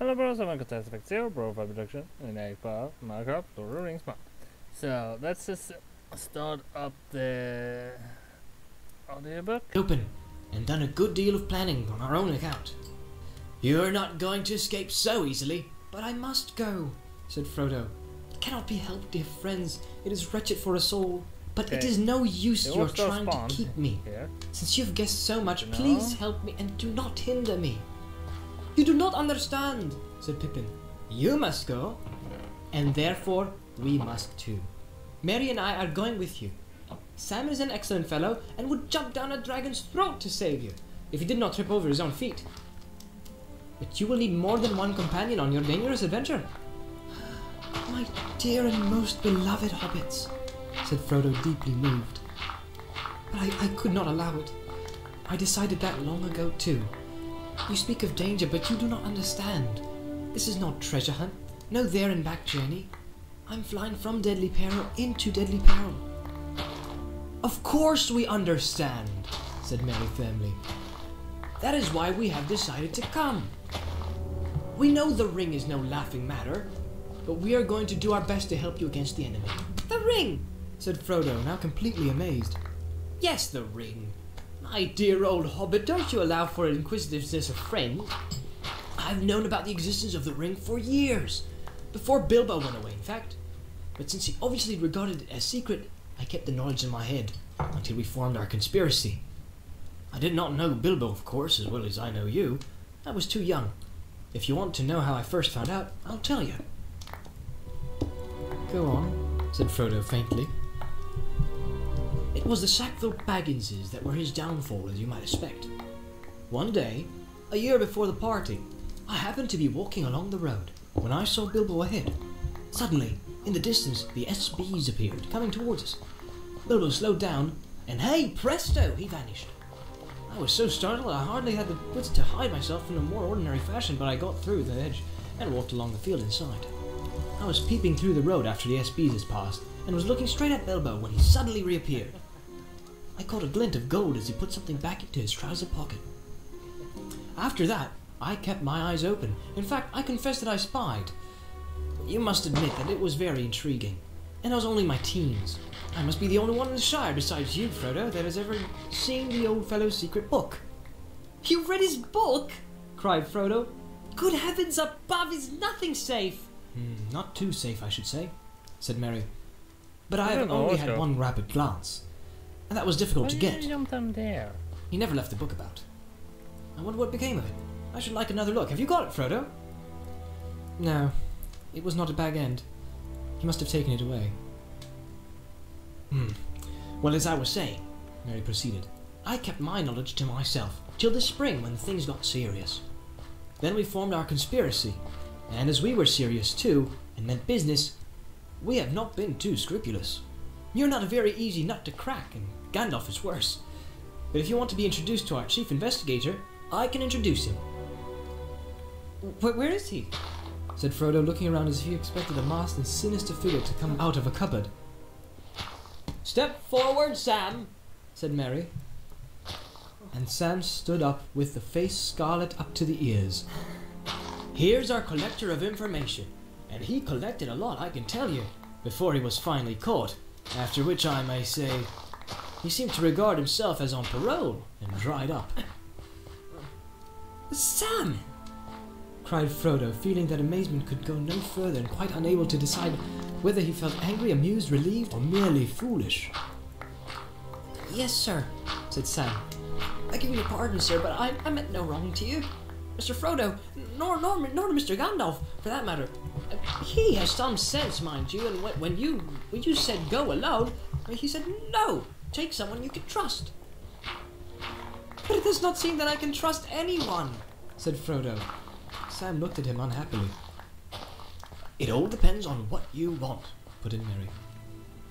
Hello bros, I'm Uncle Effect Zero, Bro Five Production, and a part Minecraft Lord of the Rings mod. So let's just start up the audiobook. open and done a good deal of planning on our own account. You're not going to escape so easily, but I must go, said Frodo. It cannot be helped, dear friends. It is wretched for us all. But it Okay. is no use It your trying to keep me. Here. Since you've guessed so much, No. please help me and do not hinder me. You do not understand, said Pippin. You must go, and therefore we must too. Merry and I are going with you. Sam is an excellent fellow and would jump down a dragon's throat to save you, if he did not trip over his own feet. But you will need more than one companion on your dangerous adventure. My dear and most beloved hobbits, said Frodo, deeply moved. But I, I could not allow it. I decided that long ago, too. You speak of danger, but you do not understand. This is not treasure hunt, no there and back journey. I'm flying from deadly peril into deadly peril. Of course we understand, said Merry firmly. That is why we have decided to come. We know the ring is no laughing matter, but we are going to do our best to help you against the enemy. The ring, said Frodo, now completely amazed. Yes, the ring. My dear old hobbit, don't you allow for inquisitiveness of friend. I've known about the existence of the ring for years. Before Bilbo went away, in fact. But since he obviously regarded it as secret, I kept the knowledge in my head until we formed our conspiracy. I did not know Bilbo, of course, as well as I know you. I was too young. If you want to know how I first found out, I'll tell you. Go on, said Frodo faintly. It was the Sackville Bagginses that were his downfall, as you might expect. One day, a year before the party, I happened to be walking along the road when I saw Bilbo ahead. Suddenly, in the distance, the SBs appeared, coming towards us. Bilbo slowed down, and hey, presto, he vanished. I was so startled I hardly had the wits to hide myself in a more ordinary fashion, but I got through the hedge and walked along the field inside. I was peeping through the road after the SBs had passed, and was looking straight at Bilbo when he suddenly reappeared. I caught a glint of gold as he put something back into his trouser pocket. After that, I kept my eyes open. In fact, I confess that I spied. You must admit that it was very intriguing. And I was only my teens. I must be the only one in the Shire besides you, Frodo, that has ever seen the old fellow's secret book. You read his book? cried Frodo. Good heavens above, is nothing safe? Hmm, not too safe, I should say, said Merry. But I I have only had one rapid glance. And that was difficult Why to did get. you jump down there? He never left the book about. I wonder what became of it. I should like another look. Have you got it, Frodo? No, it was not a Bag End. He must have taken it away. Hmm. Well, as I was saying, Merry proceeded, I kept my knowledge to myself till this spring when things got serious. Then we formed our conspiracy, and as we were serious too, and meant business, we have not been too scrupulous. You're not a very easy nut to crack, and Gandalf is worse. But if you want to be introduced to our chief investigator, I can introduce him. Wh- where is he? said Frodo, looking around as if he expected a masked and sinister figure to come out of a cupboard. Step forward, Sam, said Merry. And Sam stood up with the face scarlet up to the ears. Here's our collector of information, and he collected a lot, I can tell you, before he was finally caught. After which I may say, he seemed to regard himself as on parole and dried up. Sam! cried Frodo, feeling that amazement could go no further and quite unable to decide whether he felt angry, amused, relieved, or merely foolish. Yes, sir, said Sam. I give you your pardon, sir, but I, I meant no wrong to you. Mr. Frodo, nor, nor, nor to Mr. Gandalf, for that matter. He has some sense, mind you, and when you when you said go alone, he said no, take someone you can trust. But it does not seem that I can trust anyone, said Frodo. Sam looked at him unhappily. It all depends on what you want, put in Merry.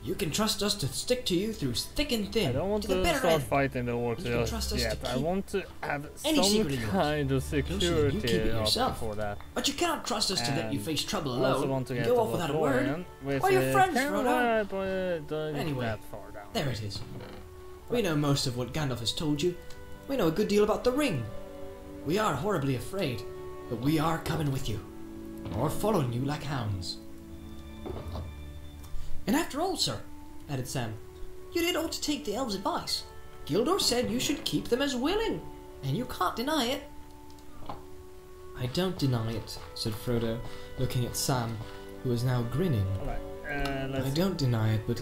You can trust us to stick to you through thick and thin, I don't want to the to start end. fighting the orcs You can trust just us to yet. I want to have any some secret of yours. kind of Lucy, you security keep it yourself. before that. But you cannot trust us to let you face trouble alone want to and get go off without a word. With We're your friends, Frodo. uh, Anyway, that far. There it is. We know most of what Gandalf has told you. We know a good deal about the ring. We are horribly afraid, but we are coming with you, or following you like hounds. And after all, sir, added Sam, you did ought to take the elves' advice. Gildor said you should keep them as willing, and you can't deny it. I don't deny it, said Frodo, looking at Sam, who was now grinning. Uh. I don't deny it, but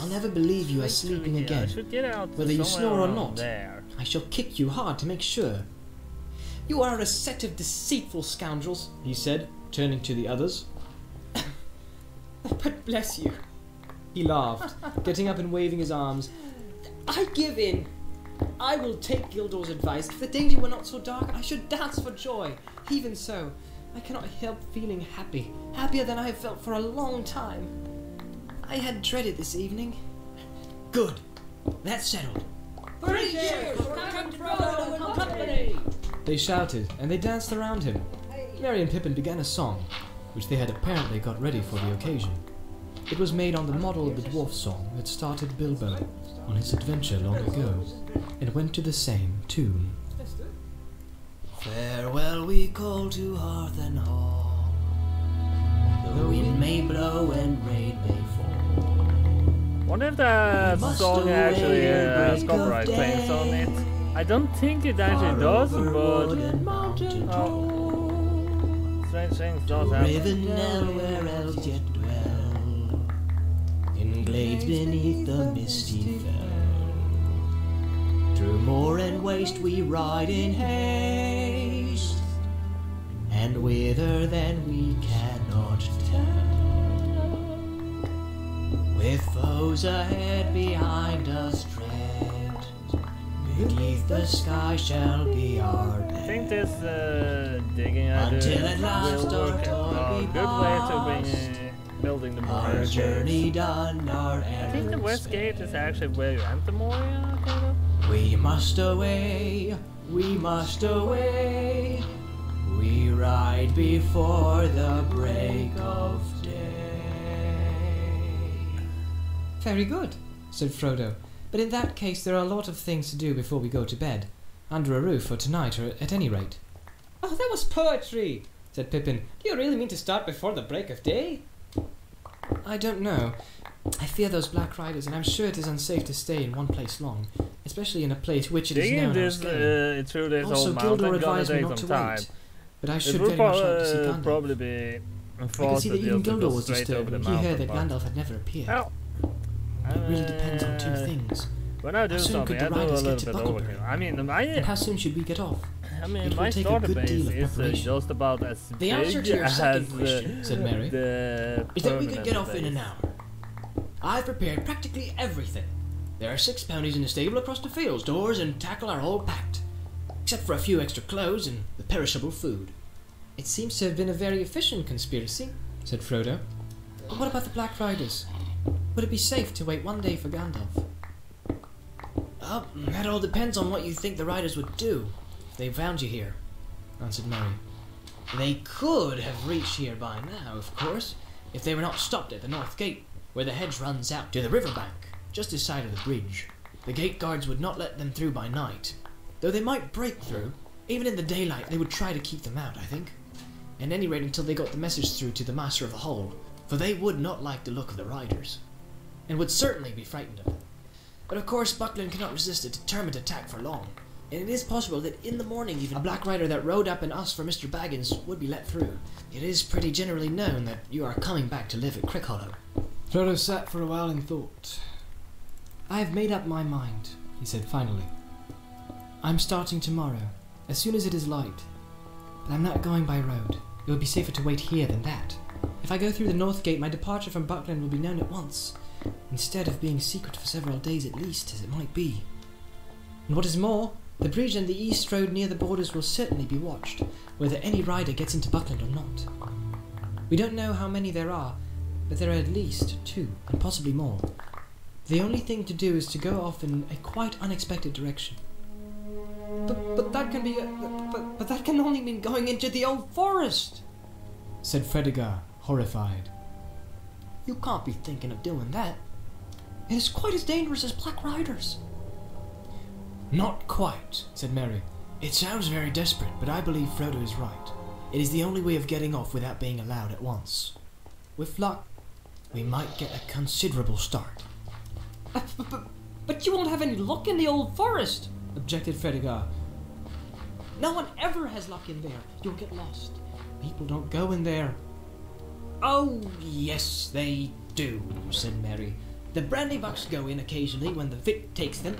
I'll never believe you are sleeping again. should get out whether you snore or not. There. I shall kick you hard to make sure. You are a set of deceitful scoundrels, he said, turning to the others. but bless you. He laughed, getting up and waving his arms. I give in. I will take Gildor's advice. If the danger were not so dark, I should dance for joy. Even so, I cannot help feeling happy, happier than I have felt for a long time. I had dreaded this evening. Good. That's settled. Three cheers for Captain Frodo and company! They shouted, and they danced around him. Merry and Pippin began a song, which they had apparently got ready for the occasion. It was made on the model of the dwarf song that started Bilbo on his adventure long ago, and went to the same tune. Farewell we call to hearth and hall, the wind may blow and rain may fall. Wonder if that song actually uh, has copyright claims on it. I don't think it actually does, Far over wood but and Oh. strange things does happen. Riven where elves yet dwell, in glades beneath the misty fell. Through moor and waste we ride in haste, and whither then we cannot tell. With foes ahead, behind us tread, beneath the sky shall be our I bed. think this uh, digging I Until at last will work. our A toy good way to bring be uh, building the Our Moria journey gates. done, our I think the west gate is actually where you enter Moria, kind of. We must away, we must away. We ride before the break of day. Very good, said Frodo. But in that case, there are a lot of things to do before we go to bed. Under a roof for tonight, or at any rate. Oh, that was poetry, said Pippin. Do you really mean to start before the break of day? I don't know. I fear those Black Riders, and I'm sure it is unsafe to stay in one place long, especially in a place which it is known I this uh, also, old Gildor advised me not to time. wait, but I should very much like to see uh, Gandalf. probably be I could see that even Gildor was disturbed when he heard that Gandalf had never appeared. It really depends on two Uh, things. When I do How soon could the riders get to overkill. I mean, my, And how soon should we get off? I mean, It will my take a good deal of is uh, preparation. just about as The big answer to your as second question, said Merry, is that we could get off in an hour. I've prepared practically everything. There are six ponies in the stable across the fields. Doors and tackle are all packed, except for a few extra clothes and the perishable food. It seems to have been a very efficient conspiracy, said Frodo. But what about the Black Riders? Would it be safe to wait one day for Gandalf? Oh, that all depends on what you think the riders would do they found you here, answered Merry. They could have reached here by now, of course, if they were not stopped at the north gate, where the hedge runs out to the river bank, just this side of the bridge. The gate guards would not let them through by night, though they might break through. Even in the daylight, they would try to keep them out, I think. At any rate, until they got the message through to the Master of the Hole, for they would not like the look of the riders, and would certainly be frightened of them. But of course, Buckland cannot resist a determined attack for long, and it is possible that in the morning even a black rider that rode up and asked for Mr. Baggins would be let through. It is pretty generally known that you are coming back to live at Crickhollow. Frodo sat for a while in thought. I have made up my mind, he said finally. I'm starting tomorrow, as soon as it is light. But I'm not going by road. It would be safer to wait here than that. If I go through the north gate, my departure from Buckland will be known at once, instead of being secret for several days at least, as it might be. And what is more, the bridge and the east road near the borders will certainly be watched, whether any rider gets into Buckland or not. We don't know how many there are, but there are at least two, and possibly more. The only thing to do is to go off in a quite unexpected direction. But, but that can be. Uh, a, but, but that can only mean going into the old forest! said Fredegar, horrified. You can't be thinking of doing that. It is quite as dangerous as Black Riders. Not quite, said Merry. It sounds very desperate, but I believe Frodo is right. It is the only way of getting off without being allowed at once. With luck, we might get a considerable start. But, but, but you won't have any luck in the old forest, objected Fredegar. No one ever has luck in there. You'll get lost. People don't go in there. Oh, yes, they do, said Merry. The Brandybucks go in occasionally when the Vic takes them.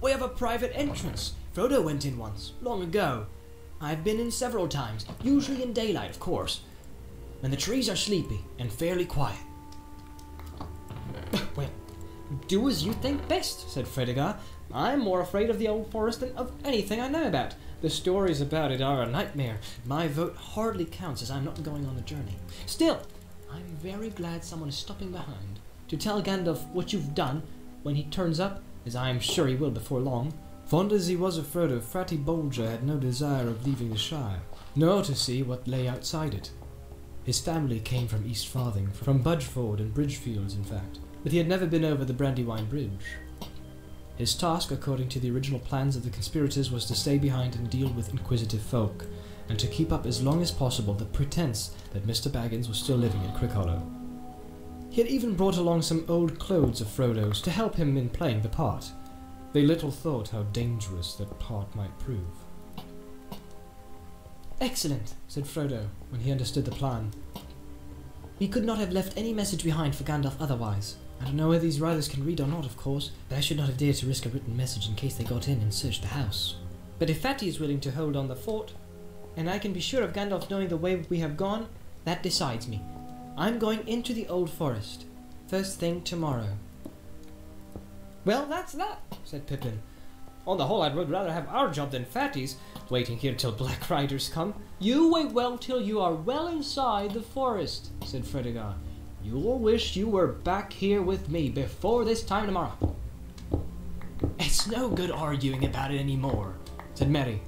We have a private entrance. Frodo went in once, long ago. I've been in several times, usually in daylight, of course, when the trees are sleepy and fairly quiet. well, do as you think best, said Fredegar. I'm more afraid of the old forest than of anything I know about. The stories about it are a nightmare. My vote hardly counts as I'm not going on the journey. Still, I'm very glad someone is stopping behind to tell Gandalf what you've done when he turns up, as I am sure he will before long. Fond as he was of Frodo, Fatty Bolger had no desire of leaving the Shire, nor to see what lay outside it. His family came from East Farthing, from Budgeford and Bridgefields, in fact, but he had never been over the Brandywine Bridge. His task, according to the original plans of the conspirators, was to stay behind and deal with inquisitive folk, and to keep up as long as possible the pretense that Mr. Baggins was still living in Crickhollow. He had even brought along some old clothes of Frodo's to help him in playing the part. They little thought how dangerous that part might prove. Excellent, said Frodo, when he understood the plan. We could not have left any message behind for Gandalf otherwise. I don't know whether these riders can read or not, of course, but I should not have dared to risk a written message in case they got in and searched the house. But if Fatty is willing to hold on the fort, and I can be sure of Gandalf knowing the way we have gone, that decides me. I'm going into the Old Forest. First thing tomorrow. Well, that's that, said Pippin. On the whole, I would rather have our job than Fatty's, waiting here till Black Riders come. You wait well till you are well inside the forest, said Fredegar. You'll wish you were back here with me before this time tomorrow. It's no good arguing about it anymore, said Merry.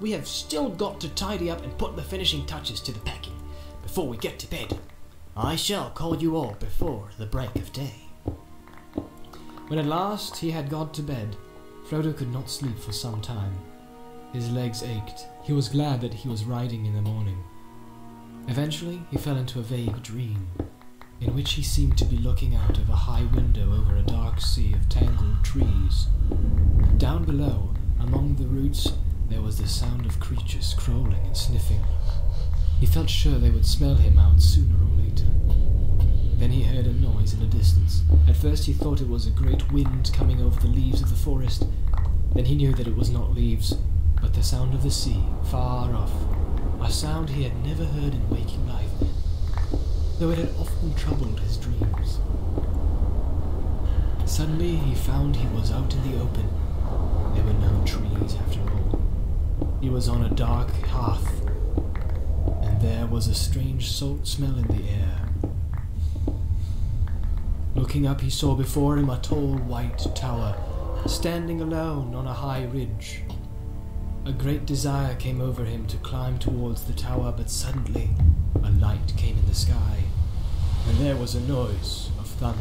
We have still got to tidy up and put the finishing touches to the packing before we get to bed. I shall call you all before the break of day. When at last he had got to bed, Frodo could not sleep for some time. His legs ached. He was glad that he was riding in the morning. Eventually, he fell into a vague dream, in which he seemed to be looking out of a high window over a dark sea of tangled trees. Down below, among the roots, there was the sound of creatures crawling and sniffing. He felt sure they would smell him out sooner or later. Then he heard a noise in the distance. At first he thought it was a great wind coming over the leaves of the forest. Then he knew that it was not leaves, but the sound of the sea, far off. A sound he had never heard in waking life, though it had often troubled his dreams. Suddenly he found he was out in the open. There were no trees after all. He was on a dark hearth, and there was a strange salt smell in the air. Looking up, he saw before him a tall white tower, standing alone on a high ridge. A great desire came over him to climb towards the tower, but suddenly a light came in the sky, and there was a noise of thunder.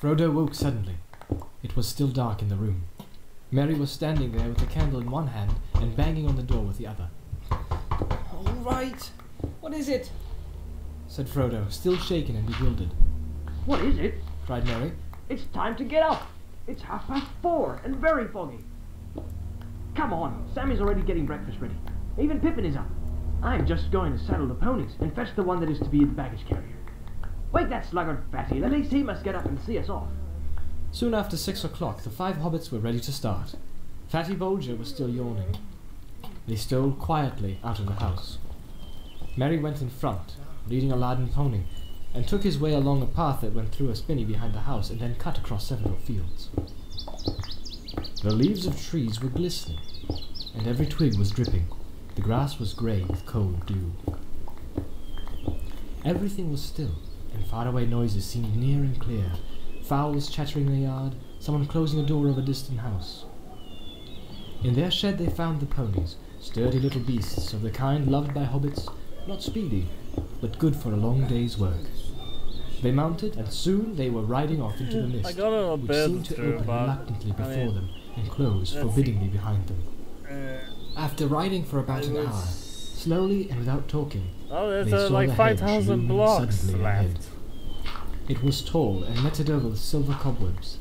Frodo woke suddenly. It was still dark in the room. Merry was standing there with a candle in one hand and banging on the door with the other. All right. What is it? said Frodo, still shaken and bewildered. What is it? cried Merry. It's time to get up. It's half past four and very foggy. Come on, Sammy's already getting breakfast ready. Even Pippin is up. I'm just going to saddle the ponies and fetch the one that is to be the baggage carrier. Wake that sluggard Fatty, at least he must get up and see us off. Soon after six o'clock, the five hobbits were ready to start. Fatty Bolger was still yawning. They stole quietly out of the house. Merry went in front, leading a laden pony, and took his way along a path that went through a spinney behind the house and then cut across several fields. The leaves of trees were glistening, and every twig was dripping. The grass was grey with cold dew. Everything was still, and faraway noises seemed near and clear. Fowls chattering in the yard, someone closing a door of a distant house. In their shed they found the ponies, sturdy little beasts of the kind loved by hobbits, not speedy, but good for a long day's work. They mounted, and soon they were riding off into the I mist, got a which seemed to through, open but reluctantly I before mean, them and close forbiddingly behind them. uh, After riding for about an hour, slowly and without talking, Oh, there's They uh, saw like the five hedge thousand blocks suddenly ahead. it was tall and netted over with silver cobwebs.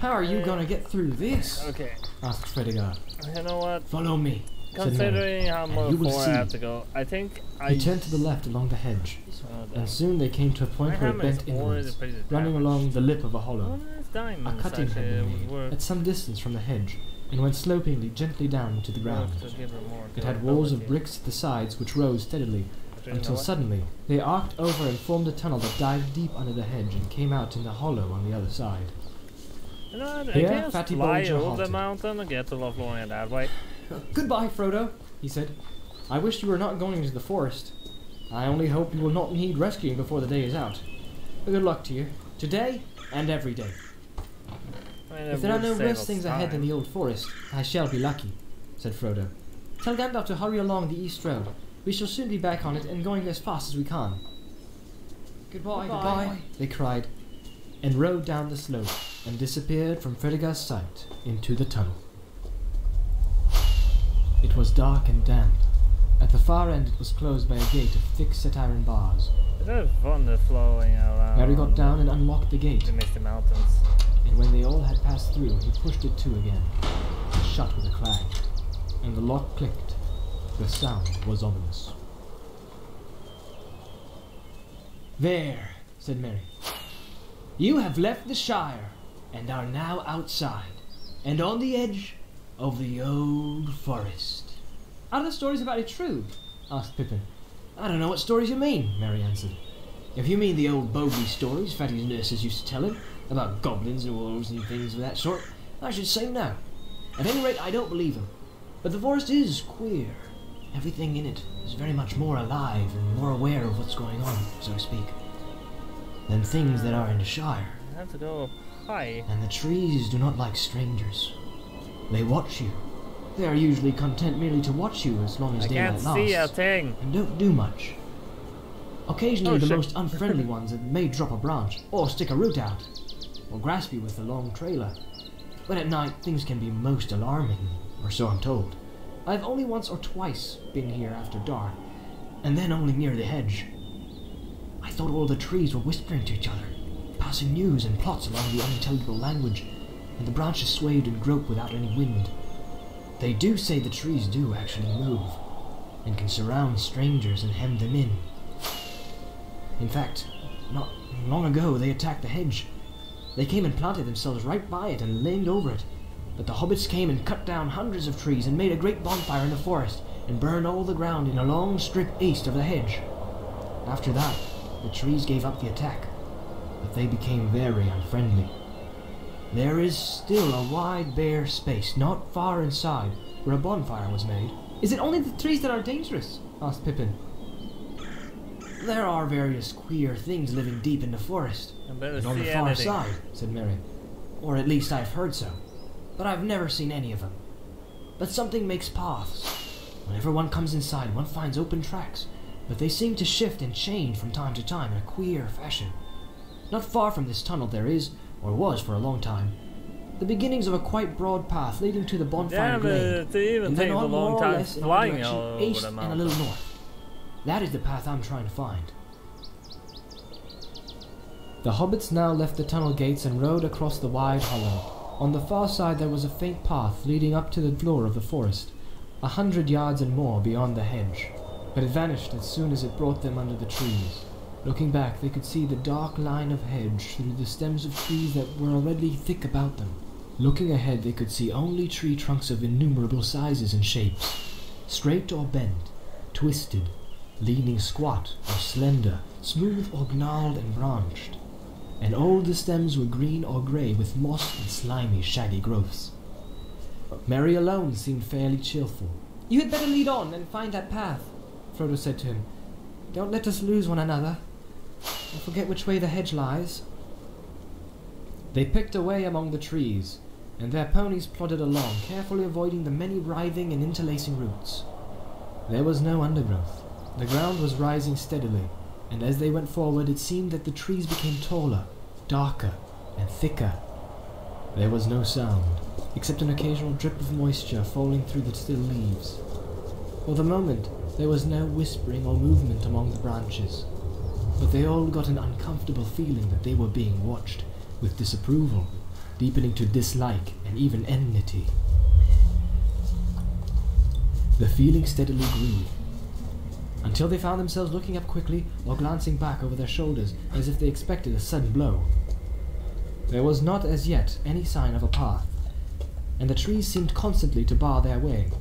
How are you gonna get through this? Okay, asked Fredegar. you know what? Follow me. Said Merry. Considering how much you will more I have to go, I think I. He turned to the left along the hedge, Oh, and soon they came to a My point where it bent already inwards, running along the lip of a Oh, hollow. A cutting had actually, been made at some distance from the hedge, and went slopingly gently down to the ground. work to give her more It had walls of bricks at the sides which rose steadily, But you know until suddenly they arced over and formed a tunnel that dived deep under the hedge and came out in the hollow on the other side. You know what? I Here, can just Fatty fly Bolger over the mountain and get to Lothlorien that way. Goodbye, Frodo, he said. I wish you were not going into the forest. I only hope you will not need rescuing before the day is out. Good luck to you, today and every day. I mean, If there are no worse us things ahead than the old forest, I shall be lucky, said Frodo. Tell Gandalf to hurry along the east road. We shall soon be back on it and going as fast as we can. Goodbye, goodbye, they cried, and rode down the slope and disappeared from Fredegar's sight into the tunnel. It was dark and damp. At the far end it was closed by a gate of thick set iron bars. Fun to flowing around. Merry got down and unlocked the gate, the Mountains. and when they all had passed through, he pushed it to again. It shut with a clang, and the lock clicked. The sound was ominous. There, said Merry. You have left the Shire, and are now outside, and on the edge of the old forest. Are the stories about it true? asked Pippin. I don't know what stories you mean, Merry answered. If you mean the old bogey stories Fatty's nurses used to tell him, about goblins and wolves and things of that sort, I should say no. At any rate, I don't believe them. But the forest is queer. Everything in it is very much more alive and more aware of what's going on, so to speak, than things that are in the Shire. I have to go high. And the trees do not like strangers. They watch you. They are usually content merely to watch you as long as I daylight can't lasts see a thing. and don't do much. Occasionally, Oh, the shit. most unfriendly ones may drop a branch, or stick a root out, or grasp you with a long trailer. But at night, things can be most alarming, or so I'm told. I've only once or twice been here after dark, and then only near the hedge. I thought all the trees were whispering to each other, passing news and plots along the unintelligible language, and the branches swayed and groped without any wind. They do say the trees do actually move, and can surround strangers and hem them in. In fact, not long ago they attacked the hedge. They came and planted themselves right by it and leaned over it. But the hobbits came and cut down hundreds of trees and made a great bonfire in the forest and burned all the ground in a long strip east of the hedge. After that, the trees gave up the attack, but they became very unfriendly. There is still a wide bare space not far inside where a bonfire was made. Is it only the trees that are dangerous? asked Pippin. There are various queer things living deep in the forest. And on the far anything. side, said Merry. Or at least I've heard so. But I've never seen any of them. But something makes paths. Whenever one comes inside, one finds open tracks. But they seem to shift and change from time to time in a queer fashion. Not far from this tunnel there is, or was for a long time, the beginnings of a quite broad path leading to the bonfire Damn glade. even and then on long more or less in one direction, east and a little north. That is the path I'm trying to find. The hobbits now left the tunnel gates and rode across the wide hollow. On the far side there was a faint path leading up to the floor of the forest, a hundred yards and more beyond the hedge, but it vanished as soon as it brought them under the trees. Looking back, they could see the dark line of hedge through the stems of trees that were already thick about them. Looking ahead, they could see only tree trunks of innumerable sizes and shapes, straight or bent, twisted, leaning squat or slender, smooth or gnarled and branched. And all the stems were green or grey with moss and slimy, shaggy growths. Merry alone seemed fairly cheerful. You had better lead on and find that path, Frodo said to him. Don't let us lose one another. I forget which way the hedge lies. They picked away among the trees, and their ponies plodded along, carefully avoiding the many writhing and interlacing roots. There was no undergrowth, The ground was rising steadily, and as they went forward, it seemed that the trees became taller, darker, and thicker. There was no sound, except an occasional drip of moisture falling through the still leaves. For the moment, there was no whispering or movement among the branches, but they all got an uncomfortable feeling that they were being watched with disapproval, deepening to dislike and even enmity. The feeling steadily grew, until they found themselves looking up quickly or glancing back over their shoulders as if they expected a sudden blow. There was not as yet any sign of a path, and the trees seemed constantly to bar their way.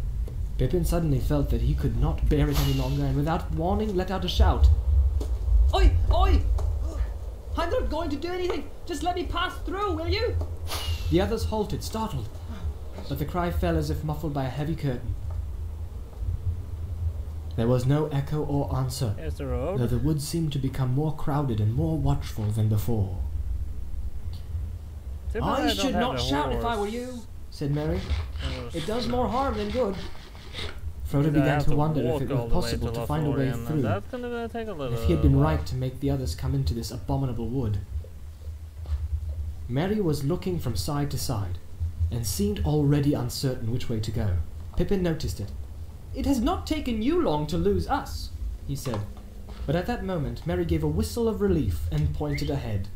Pippin suddenly felt that he could not bear it any longer, and without warning let out a shout. Oi, oi! I'm not going to do anything. Just let me pass through, will you? The others halted, startled, but the cry fell as if muffled by a heavy curtain. There was no echo or answer, Here's the though the woods seemed to become more crowded and more watchful than before. Too bad I should not the shout if I were you. said Merry. It does more harm than good. Frodo began have to wonder if it was possible to to find a way through, That's gonna take a if he had been while. right to make the others come into this abominable wood. Merry was looking from side to side, and seemed already uncertain which way to go. Pippin noticed it. It has not taken you long to lose us. he said. But at that moment, Merry gave a whistle of relief and pointed ahead.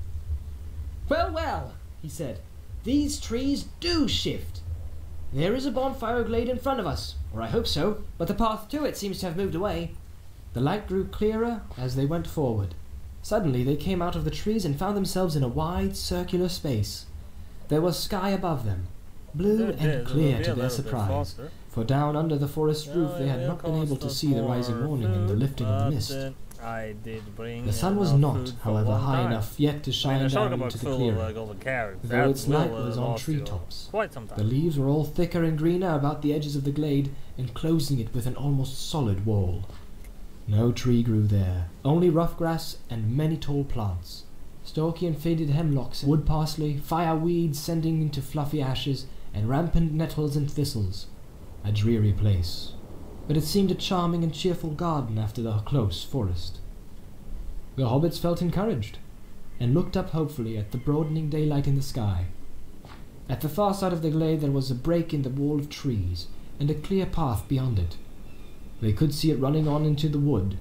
Well, well, he said. These trees do shift. There is a bonfire glade in front of us, or I hope so, but the path to it seems to have moved away. The light grew clearer as they went forward. Suddenly, they came out of the trees and found themselves in a wide, circular space. There was sky above them, blue it and clear to their surprise. For down under the forest roof, Yeah, they had not been able to see the rising morning and the lifting of the mist. I did bring The sun was not, food for a however, high time. enough yet to I mean, shine down into the clearing, uh, though its light was on treetops. The leaves were all thicker and greener about the edges of the glade, enclosing it with an almost solid wall. No tree grew there, only rough grass and many tall plants. Stalky and faded hemlocks, wood parsley, fireweeds sending into fluffy ashes, and rampant nettles and thistles. A dreary place. But it seemed a charming and cheerful garden after the close forest. The hobbits felt encouraged, and looked up hopefully at the broadening daylight in the sky. At the far side of the glade there was a break in the wall of trees, and a clear path beyond it. They could see it running on into the wood,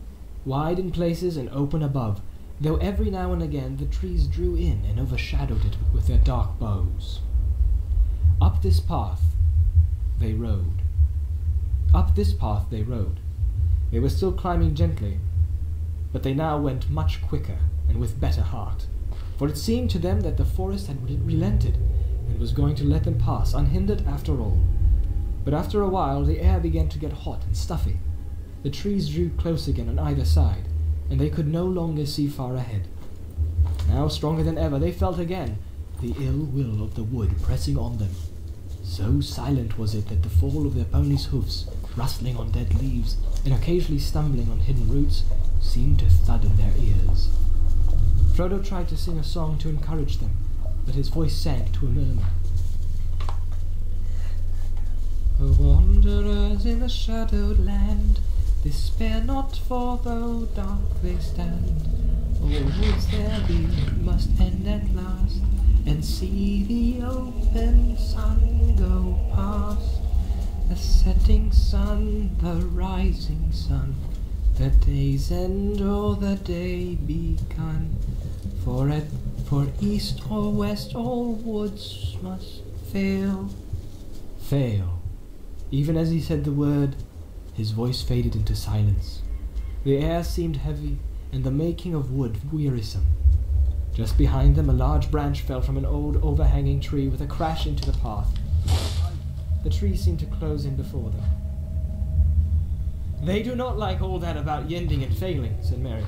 wide in places and open above, though every now and again the trees drew in and overshadowed it with their dark boughs. Up this path they rode. Up this path they rode. They were still climbing gently, but they now went much quicker and with better heart, for it seemed to them that the forest had re- relented and was going to let them pass unhindered after all. But after a while the air began to get hot and stuffy. The trees drew close again on either side, and they could no longer see far ahead. Now, stronger than ever, they felt again the ill will of the wood pressing on them. So silent was it that the fall of their ponies' hoofs, rustling on dead leaves, and occasionally stumbling on hidden roots, seemed to thud in their ears. Frodo tried to sing a song to encourage them, but his voice sank to a murmur. O wanderers in a shadowed land, despair not, for though dark they stand, all woods there be must end at last, and see the open sun go past. The setting sun, the rising sun, the day's end or the day begun. For at for east or west all woods must fail. Fail. Even as he said the word, his voice faded into silence. The air seemed heavy, and the making of wood wearisome. Just behind them, a large branch fell from an old overhanging tree with a crash into the path. The trees seemed to close in before them. They do not like all that about yending and failing, said Merry.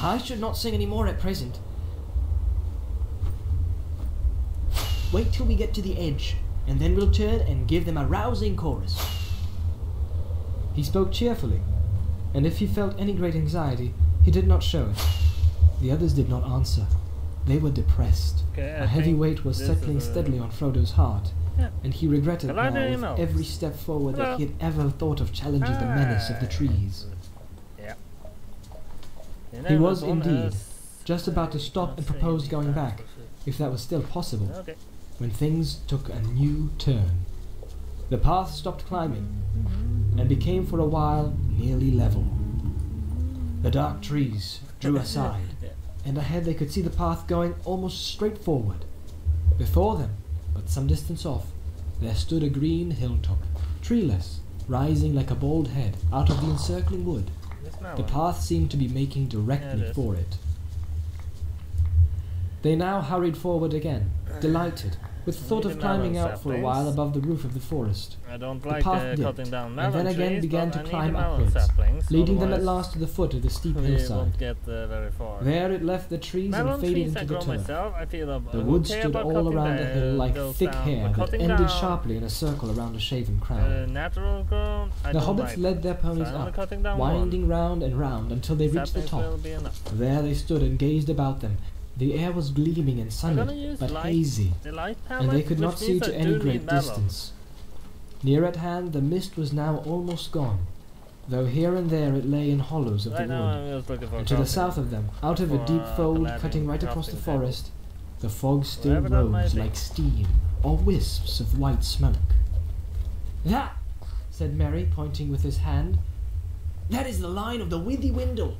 I should not sing any more at present. Wait till we get to the edge, and then we'll turn and give them a rousing chorus. He spoke cheerfully, and if he felt any great anxiety, he did not show it. The others did not answer. They were depressed. Okay, A heavy weight was settling steadily on Frodo's heart, Yeah. and he regretted Hello, now you with know? every step forward Hello. that he had ever thought of challenging the menace of the trees. Yeah. You He was indeed just about to stop and propose going back, if that was still possible, Okay. when things took a new turn. The path stopped climbing and became for a while nearly level. The dark trees drew aside. And ahead they could see the path going almost straight forward. Before them, but some distance off, there stood a green hilltop, treeless, rising like a bald head out of the encircling wood. The path seemed to be making directly Yeah, it for it. They now hurried forward again, delighted, with the thought of climbing out for a while above the roof of the forest, I don't the like path uh, cutting down and then again trees, began to climb the upwards, saplings, leading them at last to the foot of the steep hillside. get uh. There it left the trees melon and faded trees into the turf. myself, I feel The wood stood all around the hill like thick down, hair but that ended down, sharply in a circle around a shaven crown. Uh, natural the hobbits like. led their ponies up, winding round and round until they reached the top. will be enough. There they stood and gazed about them. The air was gleaming and I'm gonna sunlit, use but light hazy, The and they could not see to any great distance. Near at hand, the mist was now almost gone, though here and there it lay in hollows of Right the wood. I'm just looking for And to the south of them, out of a deep uh, fold cutting right across the table. forest, the fog still Whatever rose like steam or wisps of white smoke. That, said Merry, pointing with his hand, that is the line of the Withywindle.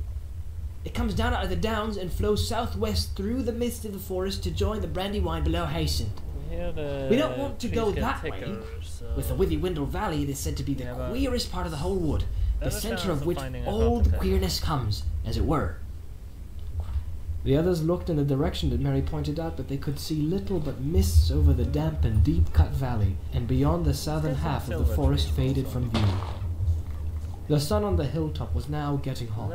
It comes down out of the downs and flows southwest through the midst of the forest to join the Brandywine below Haysend. We don't want to go that way. so With the Withy Windle Valley, it is said to be the Yeah, queerest part of the whole wood, the centre of which all the queerness comes, as it were. The others looked in the direction that Merry pointed out, but they could see little but mists over the damp and deep-cut valley, and beyond the southern half of the forest faded from view. The sun on the hilltop was now getting hot.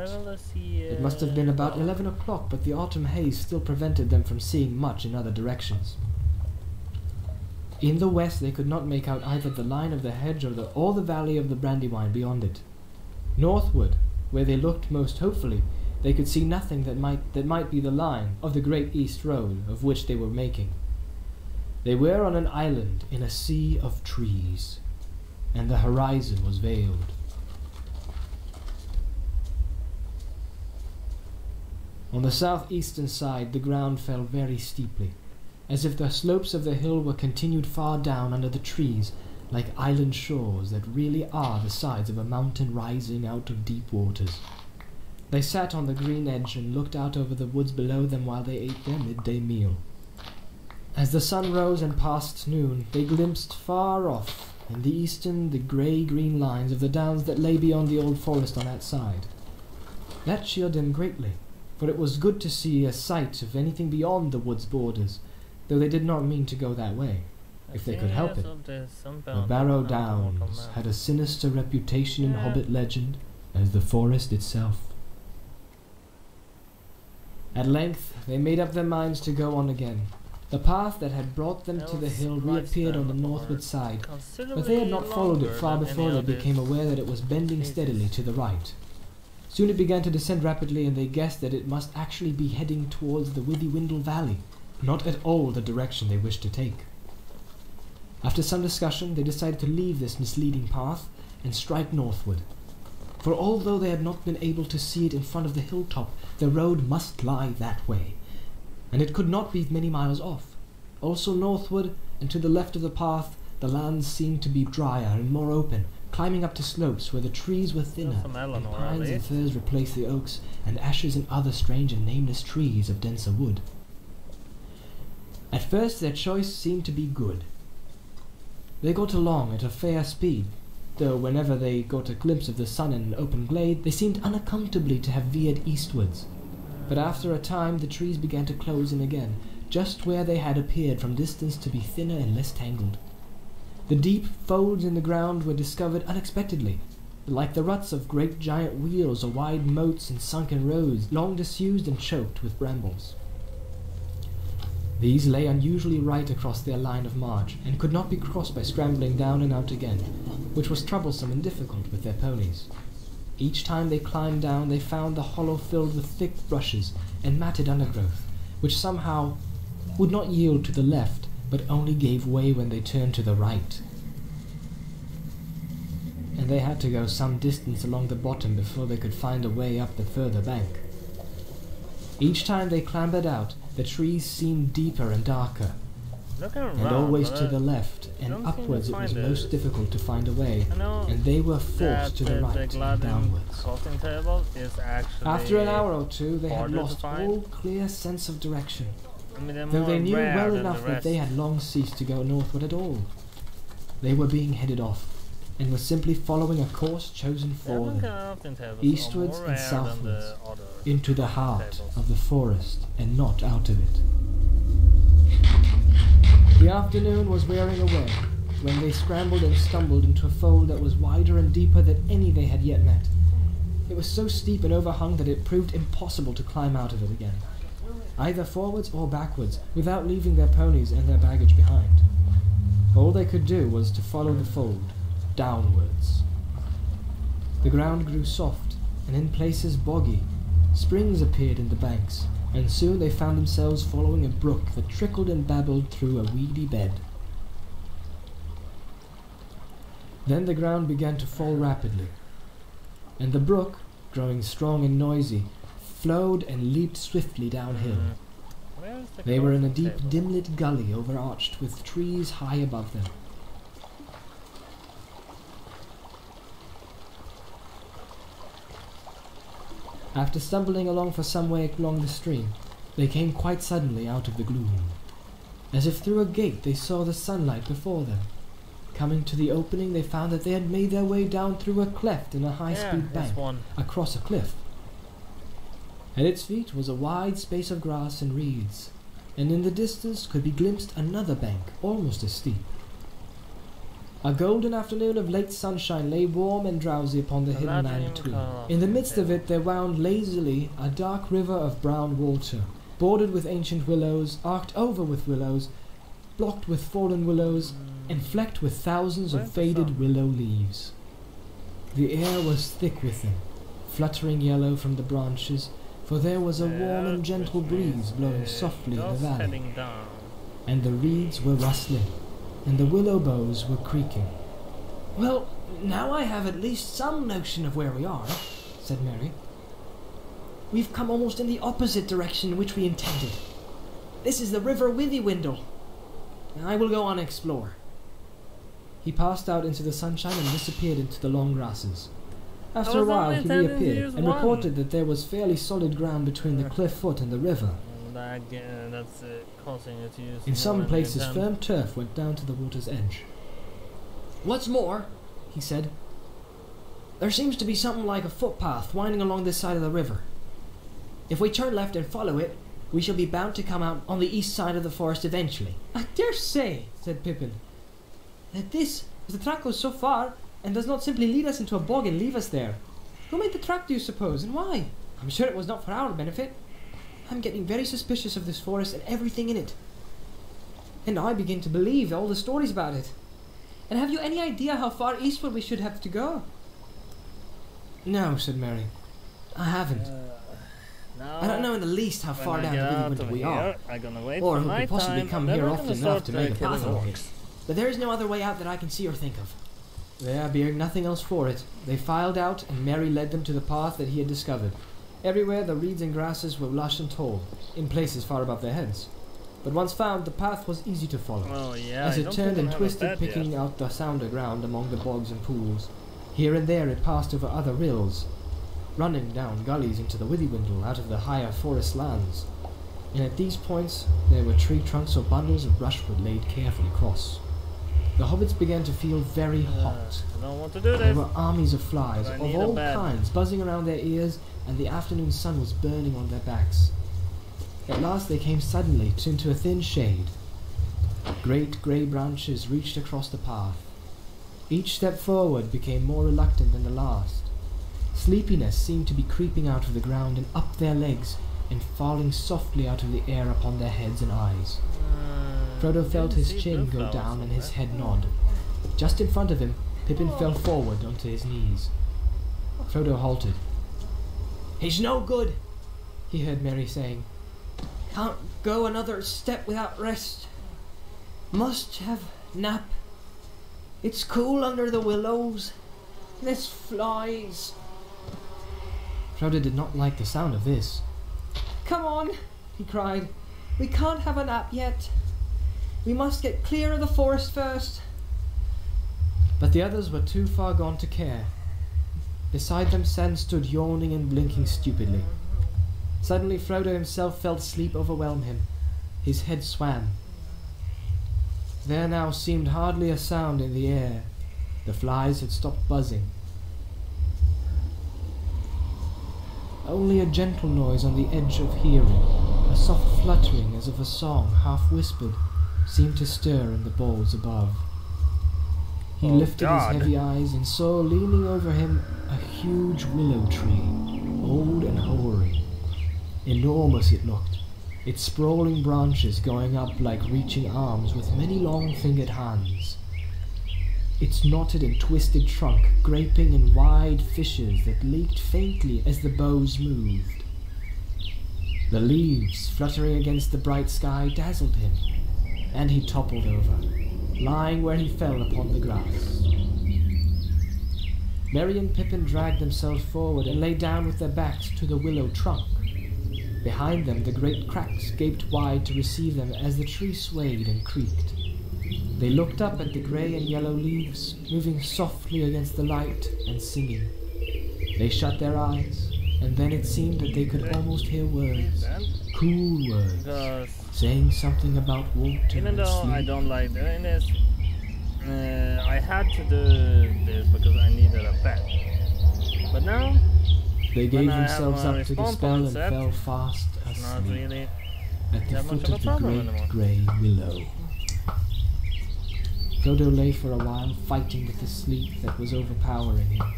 It must have been uh, about eleven o'clock, but the autumn haze still prevented them from seeing much in other directions. In the west, they could not make out either the line of the hedge or the, or the valley of the Brandywine beyond it. Northward, where they looked most hopefully, they could see nothing that might that might be the line of the great east road of which they were making. They were on an island in a sea of trees, and the horizon was veiled. On the southeastern side, the ground fell very steeply, as if the slopes of the hill were continued far down under the trees, like island shores that really are the sides of a mountain rising out of deep waters. They sat on the green edge and looked out over the woods below them while they ate their midday meal. As the sun rose and passed noon, they glimpsed far off in the eastern the grey-green lines of the downs that lay beyond the old forest on that side. That cheered them greatly, for it was good to see a sight of anything beyond the wood's borders, though they did not mean to go that way. If they could help it. the Barrow Downs had a sinister reputation in Hobbit legend, as the forest itself. At length, they made up their minds to go on again. The path that had brought them to the hill reappeared on the northward side, but they had not followed it far before they became aware that it was bending steadily to the right. Soon it began to descend rapidly, and they guessed that it must actually be heading towards the Withywindle Valley, not at all the direction they wished to take. After some discussion, they decided to leave this misleading path and strike northward. For although they had not been able to see it in front of the hilltop, the road must lie that way, and it could not be many miles off. Also northward and to the left of the path, the land seemed to be drier and more open, climbing up to slopes where the trees were thinner, some and pines and firs replaced the oaks, and ashes and other strange and nameless trees of denser wood. At first their choice seemed to be good. They got along at a fair speed, though whenever they got a glimpse of the sun in an open glade, they seemed unaccountably to have veered eastwards. But after a time the trees began to close in again, just where they had appeared from distance to be thinner and less tangled. The deep folds in the ground were discovered unexpectedly, like the ruts of great giant wheels or wide moats and sunken roads, long disused and choked with brambles. These lay unusually right across their line of march, and could not be crossed by scrambling down and out again, which was troublesome and difficult with their ponies. Each time they climbed down, they found the hollow filled with thick brushes and matted undergrowth, which somehow would not yield to the left, but only gave way when they turned to the right. And they had to go some distance along the bottom before they could find a way up the further bank. Each time they clambered out, the trees seemed deeper and darker, around, and always to the left and don't seem to upwards it was find most difficult to find a way, and they were forced to the right the and downwards. table is actually. After an hour or two, they had lost all clear sense of direction, I mean, though they knew well enough the that they had long ceased to go northward at all. They were being headed off, and were simply following a course chosen for them, eastwards and than the southwards, into the heart tables. of the forest, and not out of it. The afternoon was wearing away when they scrambled and stumbled into a fold that was wider and deeper than any they had yet met. It was so steep and overhung that it proved impossible to climb out of it again, either forwards or backwards, without leaving their ponies and their baggage behind. All they could do was to follow the fold, downwards. The ground grew soft, and in places boggy. Springs appeared in the banks, and soon they found themselves following a brook that trickled and babbled through a weedy bed. Then the ground began to fall rapidly, and the brook, growing strong and noisy, flowed and leaped swiftly downhill. The They were in a deep, table? dim-lit gully overarched with trees high above them. After stumbling along for some way along the stream, they came quite suddenly out of the gloom. As if through a gate, they saw the sunlight before them. Coming to the opening, they found that they had made their way down through a cleft in a high-speed it's bank across a cliff. At its feet was a wide space of grass and reeds, and in the distance could be glimpsed another bank, almost as steep. A golden afternoon of late sunshine lay warm and drowsy upon the hidden land between. In the midst of it there wound lazily a dark river of brown water, bordered with ancient willows, arced over with willows, blocked with fallen willows, and flecked with thousands of faded willow leaves. The air was thick with them, fluttering yellow from the branches, for there was a warm and gentle breeze blowing softly in the valley, and the reeds were rustling, and the willow boughs were creaking. Well, now I have at least some notion of where we are, said Merry. We've come almost in the opposite direction in which we intended. This is the River Withywindle. I will go on and explore. He passed out into the sunshine and disappeared into the long grasses. After a while, he reappeared and one. reported that there was fairly solid ground between the cliff foot and the river. That, that's causing you to use In some places, firm turf went down to the water's edge. What's more, he said, there seems to be something like a footpath winding along this side of the river. If we turn left and follow it, we shall be bound to come out on the east side of the forest eventually. I dare say, said Pippin, that this, as the track goes so far, and does not simply lead us into a bog and leave us there. Who made the track, do you suppose, and why? I'm sure it was not for our benefit. I'm getting very suspicious of this forest and everything in it. And I begin to believe all the stories about it. And have you any idea how far eastward we should have to go? No, said Merry. I haven't. Uh, now I don't know in the least how when far down the river we here, are. I'm gonna wait Or who could possibly time, come here often enough to uh, make a path orcs. it. But there is no other way out that I can see or think of. There being nothing else for it, they filed out, and Merry led them to the path that he had discovered. Everywhere the reeds and grasses were lush and tall, in places far above their heads. But once found, the path was easy to follow. Oh yeah, As it turned and twisted, bed yet. picking out the sounder ground among the bogs and pools. Here and there it passed over other rills, running down gullies into the Withywindle out of the higher forest lands. And at these points there were tree trunks or bundles of brushwood laid carefully across. The hobbits began to feel very Uh, hot. I don't want to do There were armies of flies of all kinds buzzing around their ears, and the afternoon sun was burning on their backs. At last they came suddenly into a thin shade. Great grey branches reached across the path. Each step forward became more reluctant than the last. Sleepiness seemed to be creeping out of the ground and up their legs, and falling softly out of the air upon their heads and eyes. Uh, Frodo felt his chin go down and his head nod. Just in front of him, Pippin fell forward onto his knees. Frodo halted. He's no good, he heard Merry saying. Can't go another step without rest. Must have nap. It's cool under the willows. There's flies. Frodo did not like the sound of this. Come on, he cried. We can't have a nap yet. We must get clear of the forest first. But the others were too far gone to care. Beside them, Sam stood yawning and blinking stupidly. Suddenly, Frodo himself felt sleep overwhelm him. His head swam. There now seemed hardly a sound in the air. The flies had stopped buzzing. Only a gentle noise on the edge of hearing, a soft fluttering as of a song half whispered, seemed to stir in the balls above. He Oh, lifted God. his heavy eyes and saw leaning over him a huge willow tree, old and hoary. Enormous it looked, its sprawling branches going up like reaching arms with many long fingered hands. Its knotted and twisted trunk graping in wide fissures that leaked faintly as the boughs moved. The leaves fluttering against the bright sky dazzled him, and he toppled over, lying where he fell upon the grass. Merry and Pippin dragged themselves forward and lay down with their backs to the willow trunk. Behind them, the great cracks gaped wide to receive them as the tree swayed and creaked. They looked up at the grey and yellow leaves, moving softly against the light and singing. They shut their eyes, and then it seemed that they could almost hear words, cool words, saying something about water even though I don't like doing this, uh, I had to do this because I needed a pet. But now, They gave when I have themselves up to the spell and fell fast asleep really. at the foot of the great anymore. grey willow. Frodo lay for a while fighting with the sleep that was overpowering him.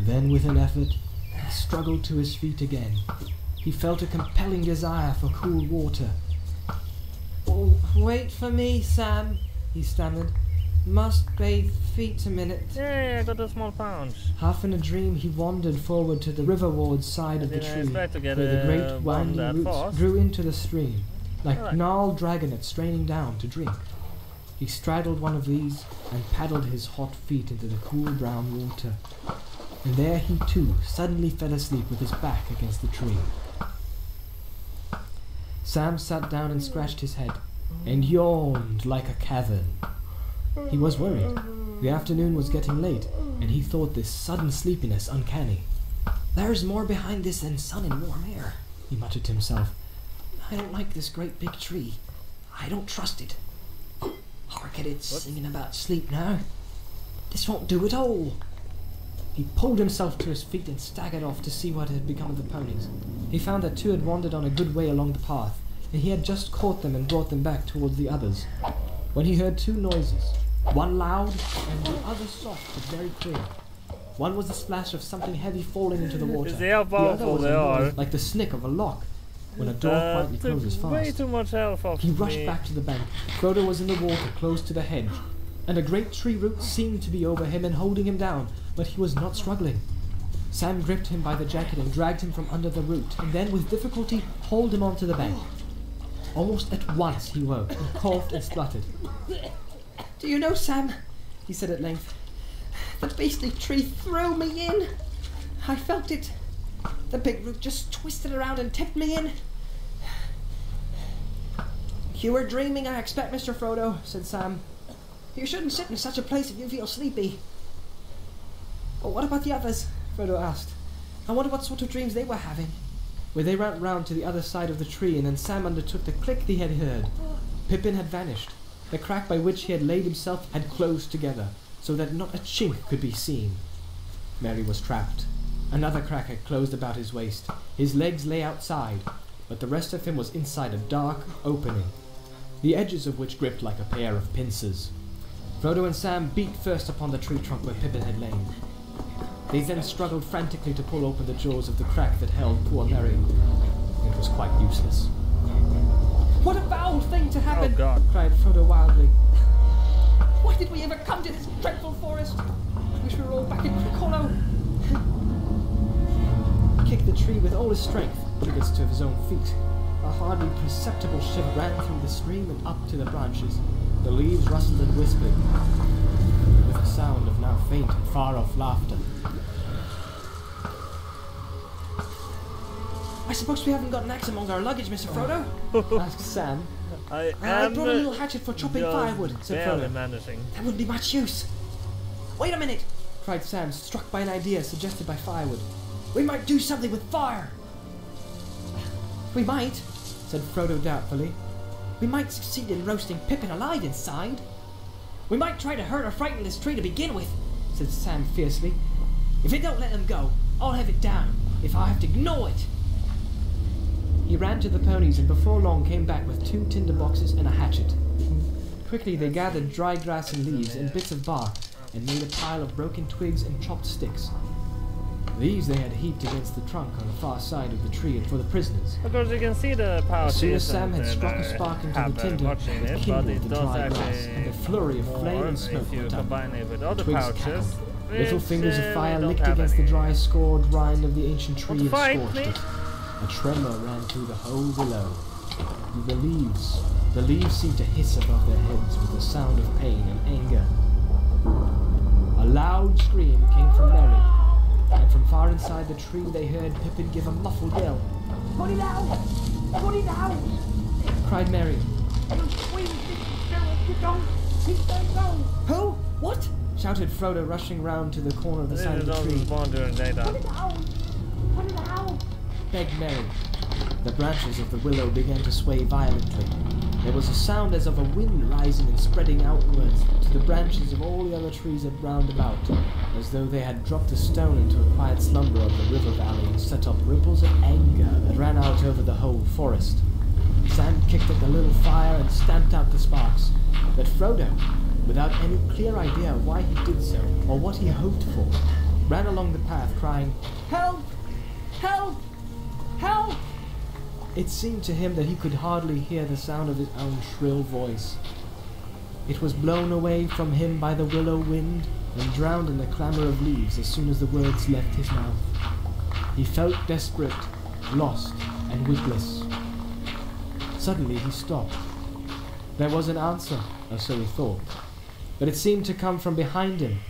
Then, with an effort, he struggled to his feet again. He felt a compelling desire for cool water. Oh, wait for me, Sam, he stammered. Must bathe feet a minute. Yay, I got a small pouch. Half in a dream, he wandered forward to the riverward side I of the tree, expect to get where the great winding roots grew into the stream, like Alright. gnarled dragonets straining down to drink. He straddled one of these and paddled his hot feet into the cool brown water. And there he too suddenly fell asleep with his back against the tree. Sam sat down and scratched his head, and yawned like a cavern. He was worried. The afternoon was getting late, and he thought this sudden sleepiness uncanny. There's more behind this than sun and warm air. He muttered to himself. I don't like this great big tree. I don't trust it. Hark at it singing about sleep now. This won't do at all. He pulled himself to his feet and staggered off to see what had become of the ponies. He found that two had wandered on a good way along the path, and he had just caught them and brought them back towards the others. When he heard two noises, one loud and the other soft but very clear. One was the splash of something heavy falling into the water. The other was they a are. noise like the snick of a lock when a door Uh, quietly closes way fast. too much health off He rushed me. back to the bank. Frodo was in the water close to the hedge, and a great tree root seemed to be over him and holding him down, but he was not struggling. Sam gripped him by the jacket and dragged him from under the root, and then with difficulty hauled him onto the bank. Almost at once he woke and coughed and spluttered. Do you know, Sam? he said at length. The beastly tree threw me in. I felt it. The big root just twisted around and tipped me in. You were dreaming, I expect, Mr. Frodo, said Sam. You shouldn't sit in such a place if you feel sleepy. But what about the others? Frodo asked. I wonder what sort of dreams they were having. Where they ran round to the other side of the tree, and then Sam undertook the click he had heard. Pippin had vanished. The crack by which he had laid himself had closed together, so that not a chink could be seen. Merry was trapped. Another crack had closed about his waist. His legs lay outside, but the rest of him was inside a dark opening, the edges of which gripped like a pair of pincers. Frodo and Sam beat first upon the tree trunk where Pippin had lain. They then struggled frantically to pull open the jaws of the crack that held poor Merry. It was quite useless. What a foul thing to oh, happen! Oh god. cried Frodo wildly. Why did we ever come to this dreadful forest? I wish we were all back in Crickhollow. He kicked the tree with all his strength, triggers to his own feet. A hardly perceptible shiver ran through the stream and up to the branches. The leaves rustled and whispered, with a sound of now faint and far off laughter. I suppose we haven't got an axe among our luggage, Mr. Frodo? asked Sam. I ah, I brought a little hatchet for chopping firewood, said barely Frodo. managing. That wouldn't be much use. Wait a minute! cried Sam, struck by an idea suggested by firewood. We might do something with fire! We might, said Frodo doubtfully. We might succeed in roasting Pippin alive inside. We might try to hurt or frighten this tree to begin with, said Sam fiercely. If it don't let them go, I'll have it down, if I have to gnaw it. He ran to the ponies and before long came back with two tinder boxes and a hatchet. Quickly they gathered dry grass and leaves and bits of bark and made a pile of broken twigs and chopped sticks. These they had heaped against the trunk on the far side of the tree for the prisoners. Of course, you can see the power As soon as Sam had struck a spark into the tinder, it it, kindled the dry grass, and a flurry of flame and smoke went up. combine it with other Twigs pouches. crackled. Little fingers of fire licked against the dry, scored rind of the ancient tree and scorched me? it. A tremor ran through the whole willow. The leaves, the leaves seemed to hiss above their heads with a sound of pain and anger. A loud scream came from Merry, and from far inside the tree they heard Pippin give a muffled yell. Put it out! Put it out! Cried Merry, You squeeze you don't! Keep them down! Who? What? shouted Frodo, rushing round to the corner of the This side of the tree. born during daytime. Put it out! Put it out! begged Merry. The branches of the willow began to sway violently. There was a sound as of a wind rising and spreading outwards to the branches of all the other trees round about, as though they had dropped a stone into a quiet slumber of the river valley and set up ripples of anger that ran out over the whole forest. Sam kicked at the little fire and stamped out the sparks, but Frodo, without any clear idea why he did so or what he hoped for, ran along the path crying, Help! Help! Help! It seemed to him that he could hardly hear the sound of his own shrill voice. It was blown away from him by the willow wind and drowned in the clamour of leaves as soon as the words left his mouth. He felt desperate, lost, and witless. Suddenly he stopped. There was an answer, or so he thought, but it seemed to come from behind him,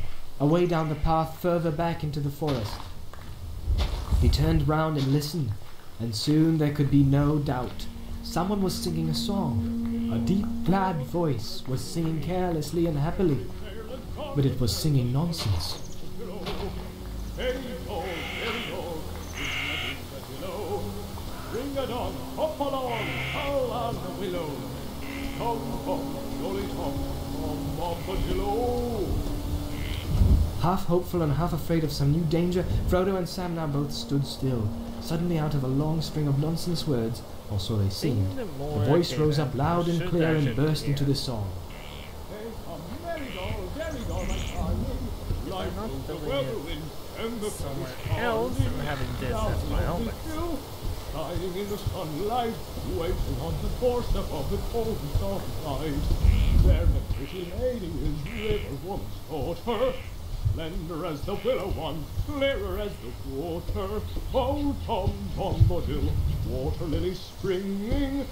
away down the path further back into the forest. He turned round and listened, and soon there could be no doubt. Someone was singing a song. A deep, glad voice was singing carelessly and happily, but it was singing nonsense. Half hopeful and half afraid of some new danger, Frodo and Sam now both stood still. Suddenly, out of a long string of nonsense words, or so they seemed, the the voice rose up loud and clear and burst into here. this song. Hey come, merry doll, merry doll, my darling. Life not goes the doing weather it wind and sun somewhere else calling. and having this Down as my on own the base. hill, Lying in the sunlight, waiting on the doorstep of the cold and soft night. There a pretty lady is river woman's daughter. Slender as the willow one, clearer as the water. Oh, Tom Bombadil, water lily springing.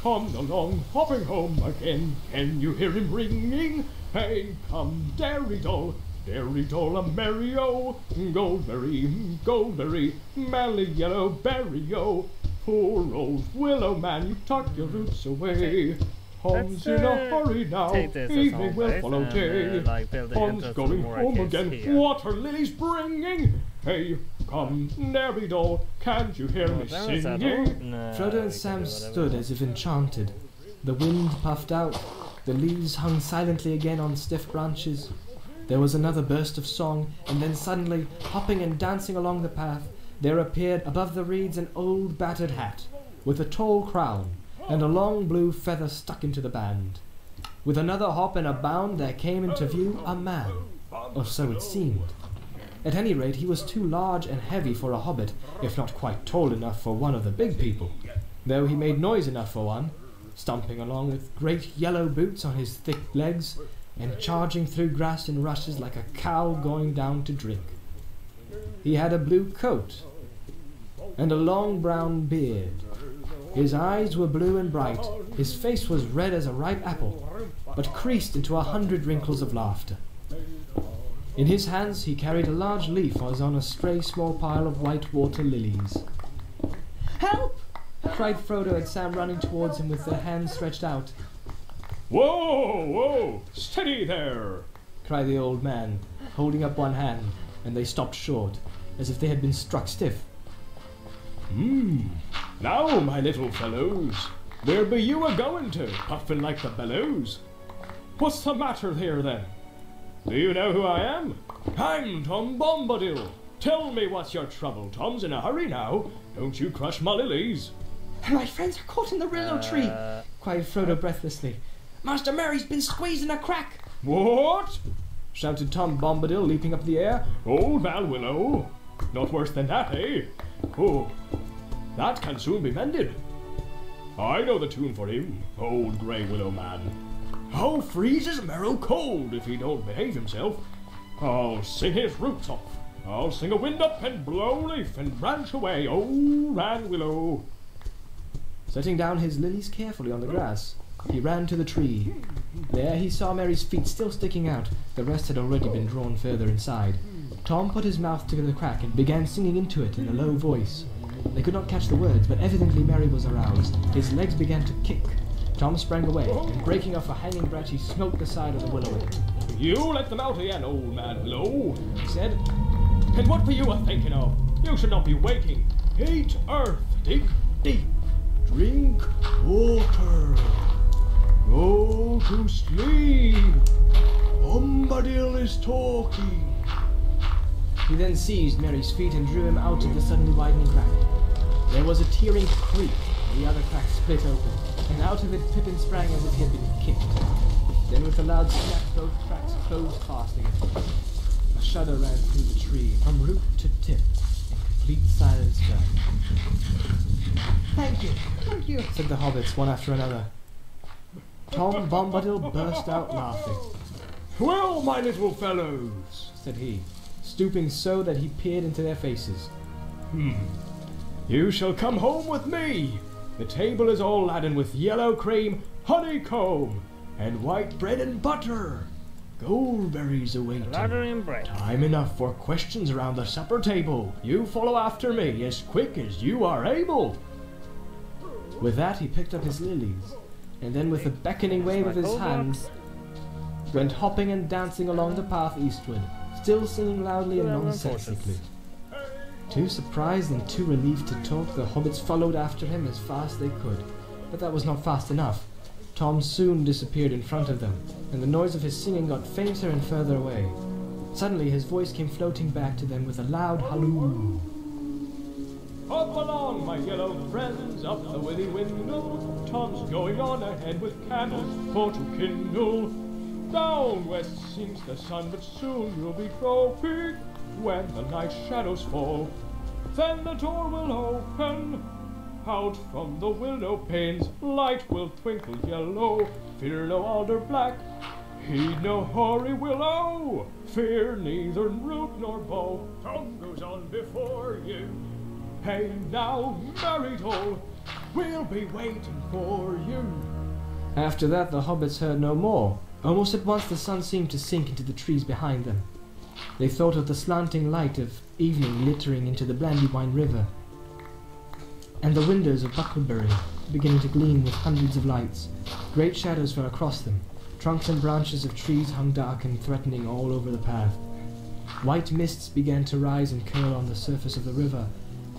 Come along, hopping home again. Can you hear him ringing? Hey, come, Derry doll, Derry doll, a merry o. Goldberry, goldberry, melly yellow berry o. Poor old willow man, you tuck your roots away. Tom's Let's, in a uh, hurry now. take this as Evening will follow day. uh, like, build the Tom's entrance going home again. here. Water lilies bringing. Hey, come, Derry doll, can't you hear me Oh, that was that singing? all? No, Frodo and Sam stood as if enchanted. The wind puffed out, the leaves hung silently again on stiff branches. There was another burst of song, and then suddenly, hopping and dancing along the path, there appeared above the reeds an old battered hat, with a tall crown, and a long blue feather stuck into the band. With another hop and a bound, there came into view a man, or so it seemed. At any rate, he was too large and heavy for a hobbit, if not quite tall enough for one of the big people, though he made noise enough for one, stumping along with great yellow boots on his thick legs, and charging through grass and rushes like a cow going down to drink. He had a blue coat and a long brown beard. His eyes were blue and bright, his face was red as a ripe apple, but creased into a hundred wrinkles of laughter. In his hands he carried a large leaf as on a stray small pile of white water lilies. Help! cried Frodo and Sam running towards him with their hands stretched out. Whoa, whoa! Steady there! cried the old man, holding up one hand, and they stopped short, as if they had been struck stiff. Hmm. Now, my little fellows, where be you a going to, puffing like the bellows? What's the matter here then? Do you know who I am? I'm Tom Bombadil. Tell me what's your trouble. Tom's in a hurry now. Don't you crush my lilies. And my friends are caught in the willow tree, Uh, cried Frodo breathlessly. Master Merry's been squeezed in a crack. What? Shouted Tom Bombadil, leaping up the air. Old man Willow? Not worse than that, eh? Oh, that can soon be mended. I know the tune for him, old grey willow man. How freezes Merrow cold if he don't behave himself? I'll sing his roots off. I'll sing a wind up and blow leaf and branch away, old man Willow. Setting down his lilies carefully on the grass, he ran to the tree. There he saw Merry's feet still sticking out. The rest had already been drawn further inside. Tom put his mouth to the crack and began singing into it in a low voice. They could not catch the words, but evidently Merry was aroused. His legs began to kick. Tom sprang away, and breaking off a hanging branch, he smote the side of the willow with it. You let them out again, old man Willow. He said, And what were you a thinking of? You should not be waking. Eat earth, dig deep, drink water, go to sleep. Bombadil is talking. He then seized Merry's feet and drew him out of the suddenly widening crack. There was a tearing creak, and the other crack split open, and out of it Pippin sprang as if he had been kicked. Then with a loud snap both cracks closed fast again. A shudder ran through the tree, from root to tip, and complete silence fell. Thank you, thank you, said the hobbits one after another. Tom Bombadil burst out laughing. Well, my little fellows, said he, stooping so that he peered into their faces. hmm, you shall come home with me. The table is all laden with yellow cream, honeycomb, and white bread and butter. Goldberries awaiting. Bread. Time enough for questions around the supper table. You follow after me as quick as you are able. With that, he picked up his lilies, and then with a beckoning wave of his hands, went hopping and dancing along the path eastward, still singing loudly and nonsensically. Too surprised and too relieved to talk, the hobbits followed after him as fast as they could. But that was not fast enough. Tom soon disappeared in front of them, and the noise of his singing got fainter and further away. Suddenly his voice came floating back to them with a loud halloo. Up along, my yellow friends, up the Withywindle. Tom's going on ahead with candles for to kindle. Down west sinks the sun, but soon you'll be groping when the night shadows fall. Then the door will open. Out from the window panes, light will twinkle yellow. Fear no alder black, heed no hoary willow. Fear neither root nor bough. Tom goes on before you. Hey now, merry toll, we'll be waiting for you. After that, the hobbits heard no more. Almost at once, the sun seemed to sink into the trees behind them. They thought of the slanting light of evening glittering into the Brandywine River, and the windows of Bucklebury beginning to gleam with hundreds of lights. Great shadows fell across them. Trunks and branches of trees hung dark and threatening all over the path. White mists began to rise and curl on the surface of the river,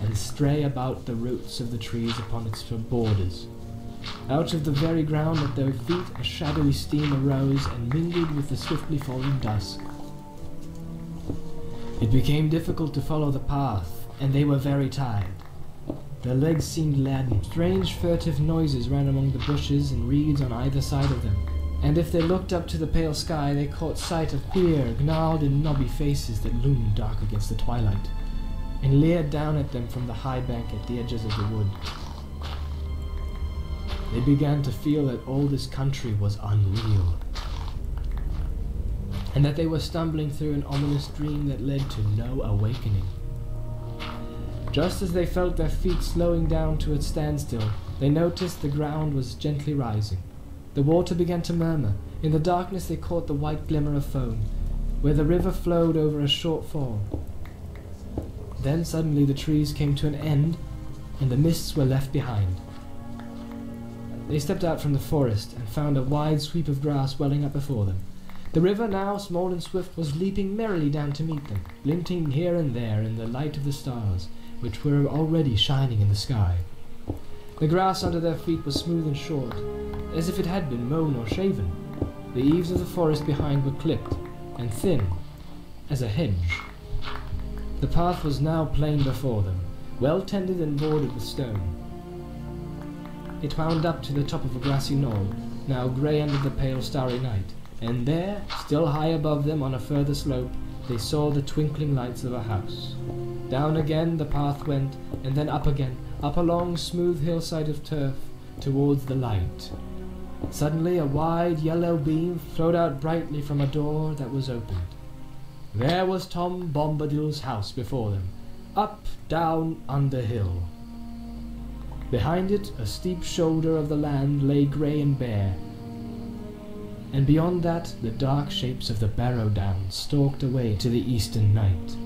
and stray about the roots of the trees upon its borders. Out of the very ground at their feet a shadowy steam arose and mingled with the swiftly falling dusk. It became difficult to follow the path, and they were very tired. Their legs seemed laden. Strange furtive noises ran among the bushes and reeds on either side of them, and if they looked up to the pale sky they caught sight of queer, gnarled and knobby faces that loomed dark against the twilight, and leered down at them from the high bank at the edges of the wood. They began to feel that all this country was unreal, and that they were stumbling through an ominous dream that led to no awakening. Just as they felt their feet slowing down to a standstill, they noticed the ground was gently rising. The water began to murmur, In the darkness they caught the white glimmer of foam, where the river flowed over a short fall. Then suddenly the trees came to an end, and the mists were left behind. They stepped out from the forest and found a wide sweep of grass welling up before them. The river, now small and swift, was leaping merrily down to meet them, glinting here and there in the light of the stars, which were already shining in the sky. The grass under their feet was smooth and short, as if it had been mown or shaven. The eaves of the forest behind were clipped, and thin, as a hedge. The path was now plain before them, well tended and bordered with stone. It wound up to the top of a grassy knoll, now grey under the pale starry night, and there, still high above them on a further slope, they saw the twinkling lights of a house. Down again the path went, and then up again, up a long smooth hillside of turf, towards the light. Suddenly a wide yellow beam flowed out brightly from a door that was opened. There was Tom Bombadil's house before them, up, down, under hill. Behind it, a steep shoulder of the land lay grey and bare, and beyond that, the dark shapes of the Barrow Downs stalked away to the eastern night.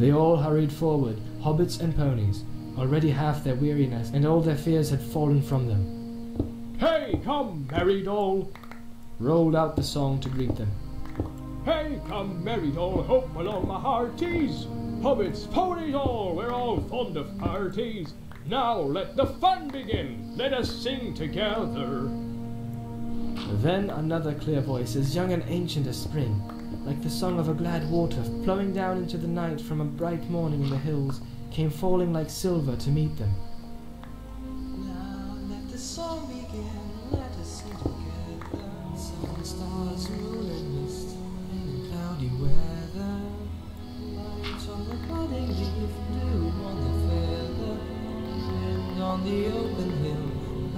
They all hurried forward, hobbits and ponies, already half their weariness and all their fears had fallen from them. Hey, come, merry doll! Rolled out the song to greet them. Hey, come, merry doll, hope along my hearties! Hobbits, ponies all, we're all fond of parties. Now let the fun begin, let us sing together. Then another clear voice, as young and ancient as spring, like the song of a glad water flowing down into the night from a bright morning in the hills, came falling like silver to meet them. Now let the song begin, the open hill,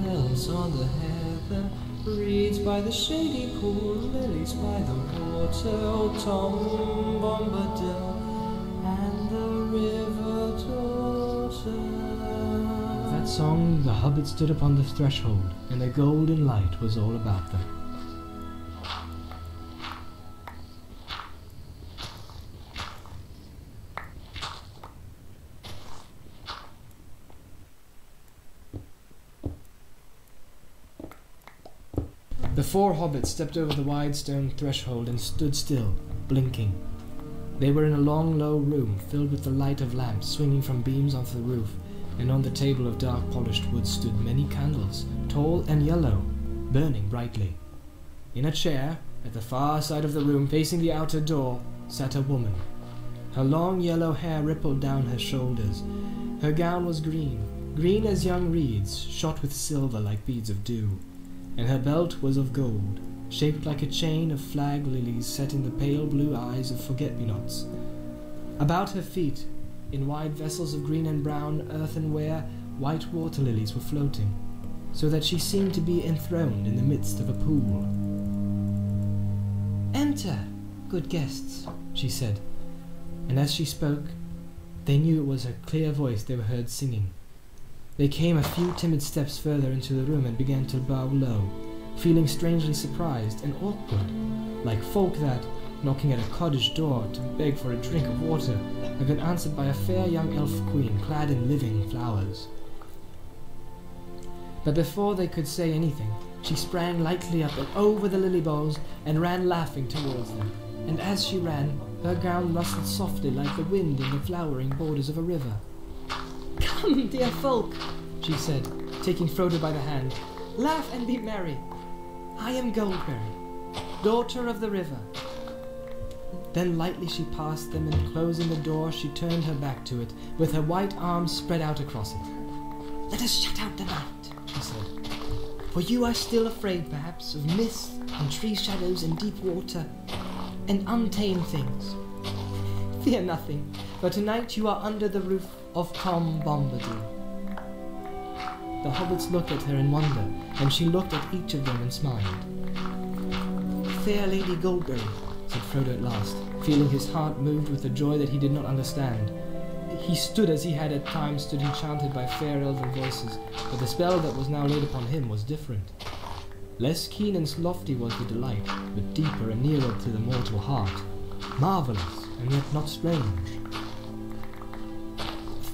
bells on the heather. Reeds by the shady pool, lilies by the water. Old Tom Bombadil and the river daughter. That song, the hobbit stood upon the threshold, and a golden light was all about them. The four hobbits stepped over the wide stone threshold and stood still, blinking. They were in a long, low room filled with the light of lamps swinging from beams off the roof, and on the table of dark polished wood stood many candles, tall and yellow, burning brightly. In a chair, at the far side of the room, facing the outer door, sat a woman. Her long yellow hair rippled down her shoulders. Her gown was green, green as young reeds, shot with silver like beads of dew, and her belt was of gold, shaped like a chain of flag lilies set in the pale blue eyes of forget-me-nots. About her feet, in wide vessels of green and brown earthenware, white water lilies were floating, so that she seemed to be enthroned in the midst of a pool. Enter, good guests, she said, and as she spoke, they knew it was her clear voice they were heard singing. They came a few timid steps further into the room and began to bow low, feeling strangely surprised and awkward, like folk that, knocking at a cottage door to beg for a drink of water, have been answered by a fair young elf queen clad in living flowers. But before they could say anything, she sprang lightly up and over the lily bowls and ran laughing towards them. And as she ran, her gown rustled softly like the wind in the flowering borders of a river. Come, dear folk, she said, taking Frodo by the hand. Laugh and be merry. I am Goldberry, daughter of the river. Then lightly she passed them, and closing the door, she turned her back to it, with her white arms spread out across it. Let us shut out the night, she said. For you are still afraid, perhaps, of mist and tree shadows and deep water and untamed things. Fear nothing, for tonight you are under the roof of Tom Bombadil. The hobbits looked at her in wonder, and she looked at each of them and smiled. Fair Lady Goldberry, said Frodo at last, feeling his heart moved with a joy that he did not understand. He stood as he had at times stood enchanted by fair elven voices, but the spell that was now laid upon him was different. Less keen and lofty was the delight, but deeper and nearer to the mortal heart. Marvellous, and yet not strange.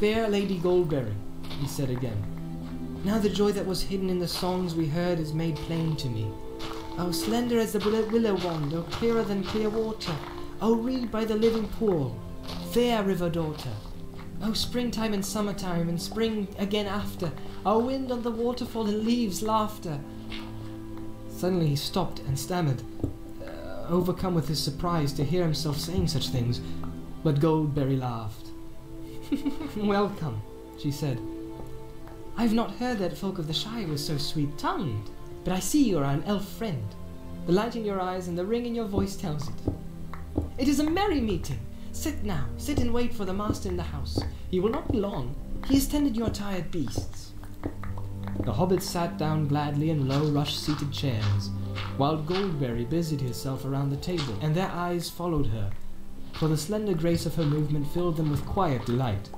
Fair Lady Goldberry, he said again, now the joy that was hidden in the songs we heard is made plain to me. Oh, slender as the willow, wand, oh, clearer than clear water, oh, reed by the living pool, fair river daughter. Oh, springtime and summertime, and spring again after, oh, wind on the waterfall and leaves laughter. Suddenly he stopped and stammered, uh, overcome with his surprise to hear himself saying such things, but Goldberry laughed. Welcome, she said. I've not heard that folk of the Shire was so sweet-tongued, but I see you are an elf friend. The light in your eyes and the ring in your voice tells it. It is a merry meeting. Sit now, sit and wait for the master in the house. He will not be long. He has tended your tired beasts. The hobbits sat down gladly in low rush-seated chairs, while Goldberry busied herself around the table, and their eyes followed her, for the slender grace of her movement filled them with quiet delight.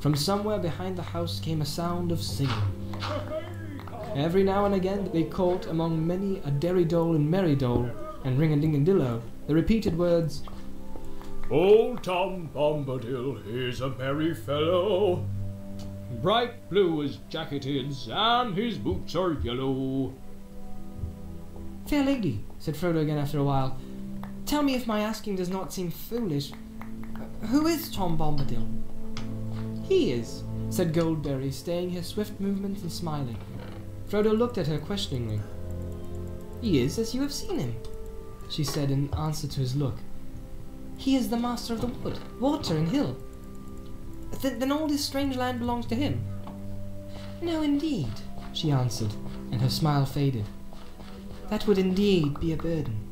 From somewhere behind the house came a sound of singing. Every now and again they caught among many a derry dole and merry dole and ring a ding a dillo the repeated words, Old Tom Bombadil is a merry fellow. Bright blue his jacket is, and his boots are yellow. Fair lady, said Frodo again after a while, tell me if my asking does not seem foolish. Who is Tom Bombadil? He is, said Goldberry, staying her swift movements and smiling. Frodo looked at her questioningly. He is as you have seen him, she said in answer to his look. He is the master of the wood, water, and hill. Th- then all this strange land belongs to him? No, indeed, she answered, and her smile faded. That would indeed be a burden,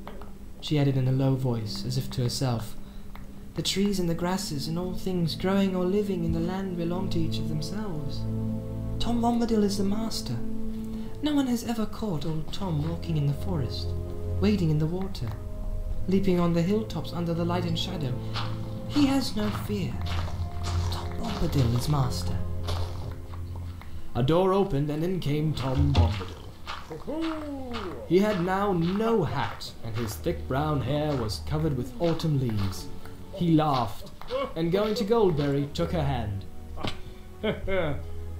she added in a low voice, as if to herself. The trees and the grasses and all things growing or living in the land belong to each of themselves. Tom Bombadil is the master. No one has ever caught old Tom walking in the forest, wading in the water, leaping on the hilltops under the light and shadow. He has no fear. Tom Bombadil is master. A door opened and in came Tom Bombadil. He had now no hat, and his thick brown hair was covered with autumn leaves. He laughed, and going to Goldberry, took her hand.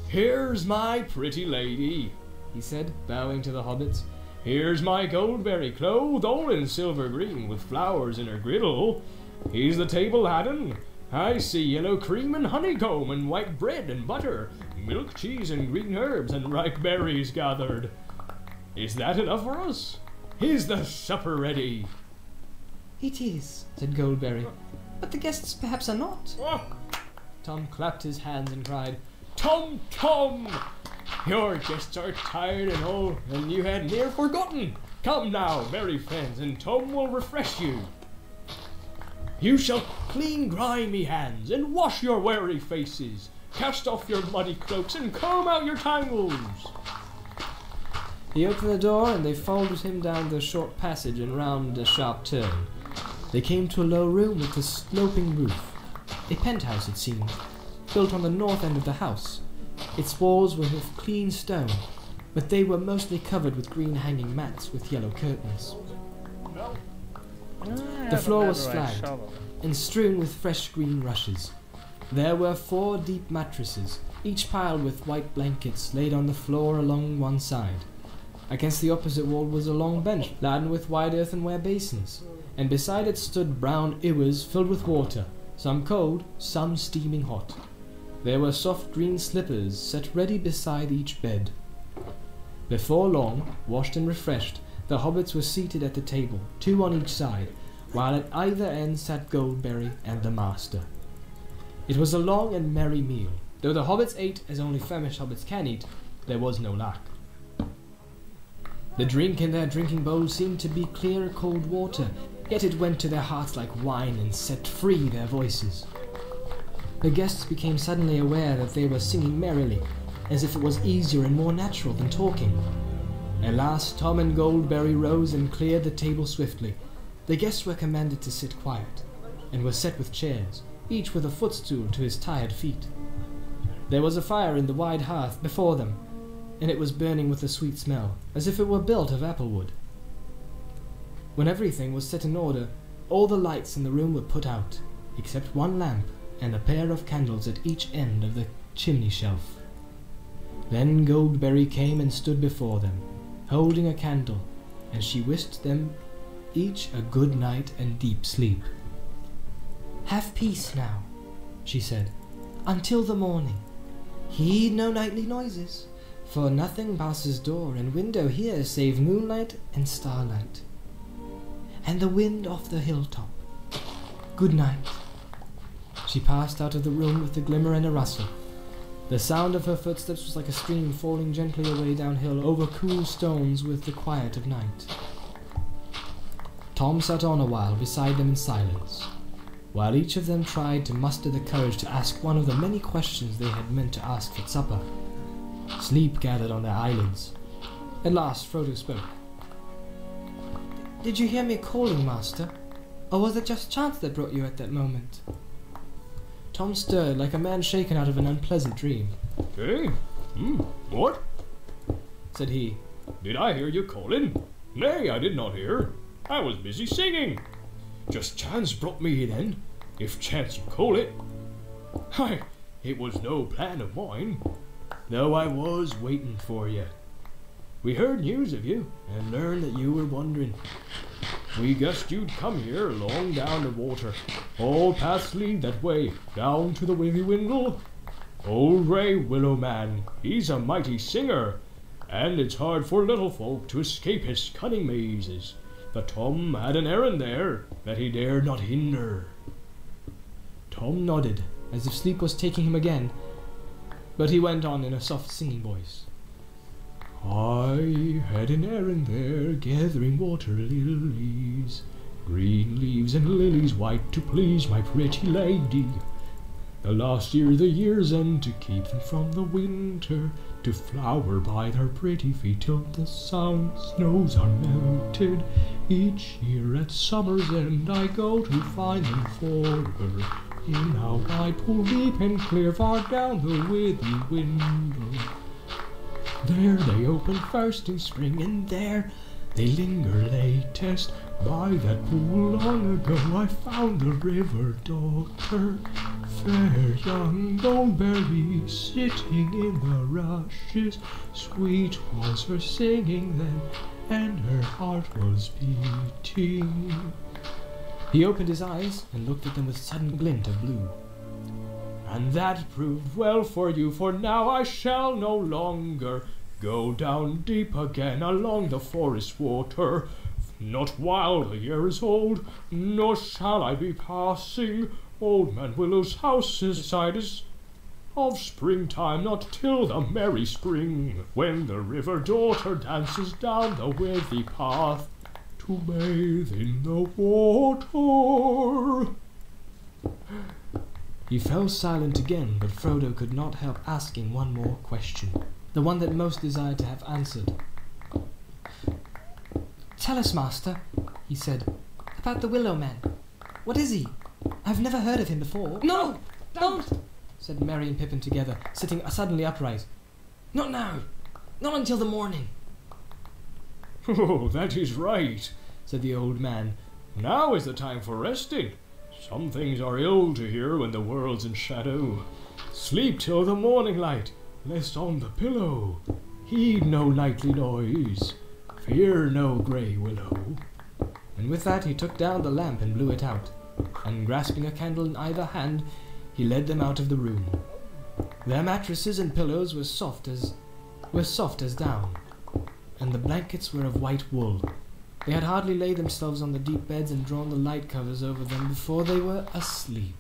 Here's my pretty lady, he said, bowing to the hobbits. Here's my Goldberry, clothed all in silver green, with flowers in her griddle. He's the table hadden. I see yellow cream and honeycomb, and white bread and butter, milk, cheese, and green herbs, and ripe berries gathered. Is that enough for us? Is the supper ready? It is, said Goldberry, but the guests perhaps are not. Oh. Tom clapped his hands and cried, Tom, Tom! Your guests are tired and old, and you had near forgotten. Come now, merry friends, and Tom will refresh you. You shall clean grimy hands, and wash your weary faces. Cast off your muddy cloaks, and comb out your tangles. He opened the door, and they followed him down the short passage and round a sharp turn. They came to a low room with a sloping roof. A penthouse, it seemed, built on the north end of the house. Its walls were of clean stone, but they were mostly covered with green hanging mats with yellow curtains. Ah, the floor was flagged and strewn with fresh green rushes. There were four deep mattresses, each piled with white blankets laid on the floor along one side. Against the opposite wall was a long bench laden with wide earthenware basins, and beside it stood brown ewers filled with water, some cold, some steaming hot. There were soft green slippers set ready beside each bed. Before long, washed and refreshed, the hobbits were seated at the table, two on each side, while at either end sat Goldberry and the master. It was a long and merry meal. Though the hobbits ate as only famished hobbits can eat, there was no lack. The drink in their drinking bowls seemed to be clear cold water, yet it went to their hearts like wine and set free their voices. The guests became suddenly aware that they were singing merrily, as if it was easier and more natural than talking. At last, Tom and Goldberry rose and cleared the table swiftly. The guests were commanded to sit quiet, and were set with chairs, each with a footstool to his tired feet. There was a fire in the wide hearth before them, and it was burning with a sweet smell, as if it were built of apple wood. When everything was set in order, all the lights in the room were put out, except one lamp and a pair of candles at each end of the chimney shelf. Then Goldberry came and stood before them, holding a candle, and she wished them each a good night and deep sleep. Have peace now, she said, until the morning. Heed no nightly noises, for nothing passes door and window here save moonlight and starlight, and the wind off the hilltop. Good night. She passed out of the room with a glimmer and a rustle. The sound of her footsteps was like a stream falling gently away downhill over cool stones with the quiet of night. Tom sat on a while beside them in silence, while each of them tried to muster the courage to ask one of the many questions they had meant to ask at supper. Sleep gathered on their eyelids. At last Frodo spoke. Did you hear me calling, Master? Or was it just chance that brought you at that moment? Tom stirred like a man shaken out of an unpleasant dream. Hey? Hmm, what? Said he, Did I hear you calling? Nay, I did not hear. I was busy singing. Just chance brought me then, if chance you call it. Hi, it was no plan of mine, though I was waiting for you. We heard news of you and learned that you were wandering. We guessed you'd come here along down the water. All paths lead that way, down to the Withywindle. Old Ray Willow Man, he's a mighty singer, and it's hard for little folk to escape his cunning mazes. But Tom had an errand there that he dared not hinder. Tom nodded, as if sleep was taking him again, but he went on in a soft singing voice. I had an errand there, gathering water lilies, green leaves and lilies white to please my pretty lady. The last year, the year's end, to keep them from the winter, to flower by their pretty feet till the sound snows are melted. Each year at summer's end, I go to find them for her. In our wide pool deep and clear, far down the Withywindle. There they open first in spring, and there they linger latest. By that pool long ago I found the river daughter, fair young Goldberry, sitting in the rushes. Sweet was her singing then, and her heart was beating. He opened his eyes and looked at them with sudden glint of blue. And that proved well for you, for now I shall no longer go down deep again along the forest water. Not while the year is old, nor shall I be passing Old Man Willow's house side is of springtime, not till the merry spring, when the river daughter dances down the withy path to bathe in the water. He fell silent again, but Frodo could not help asking one more question, the one that most desired to have answered. Tell us, Master, he said, about the Willow Man. What is he? I've never heard of him before. No, don't, said Merry and Pippin together, sitting suddenly upright. Not now. Not until the morning, Oh, that is right, said the old man. Now is the time for resting. Some things are ill to hear when the world's in shadow. Sleep till the morning light, lest on the pillow heed no nightly noise. Fear no grey willow. And with that he took down the lamp and blew it out, and grasping a candle in either hand, he led them out of the room. Their mattresses and pillows were soft as were soft as down, and the blankets were of white wool. They had hardly laid themselves on the deep beds and drawn the light covers over them before they were asleep.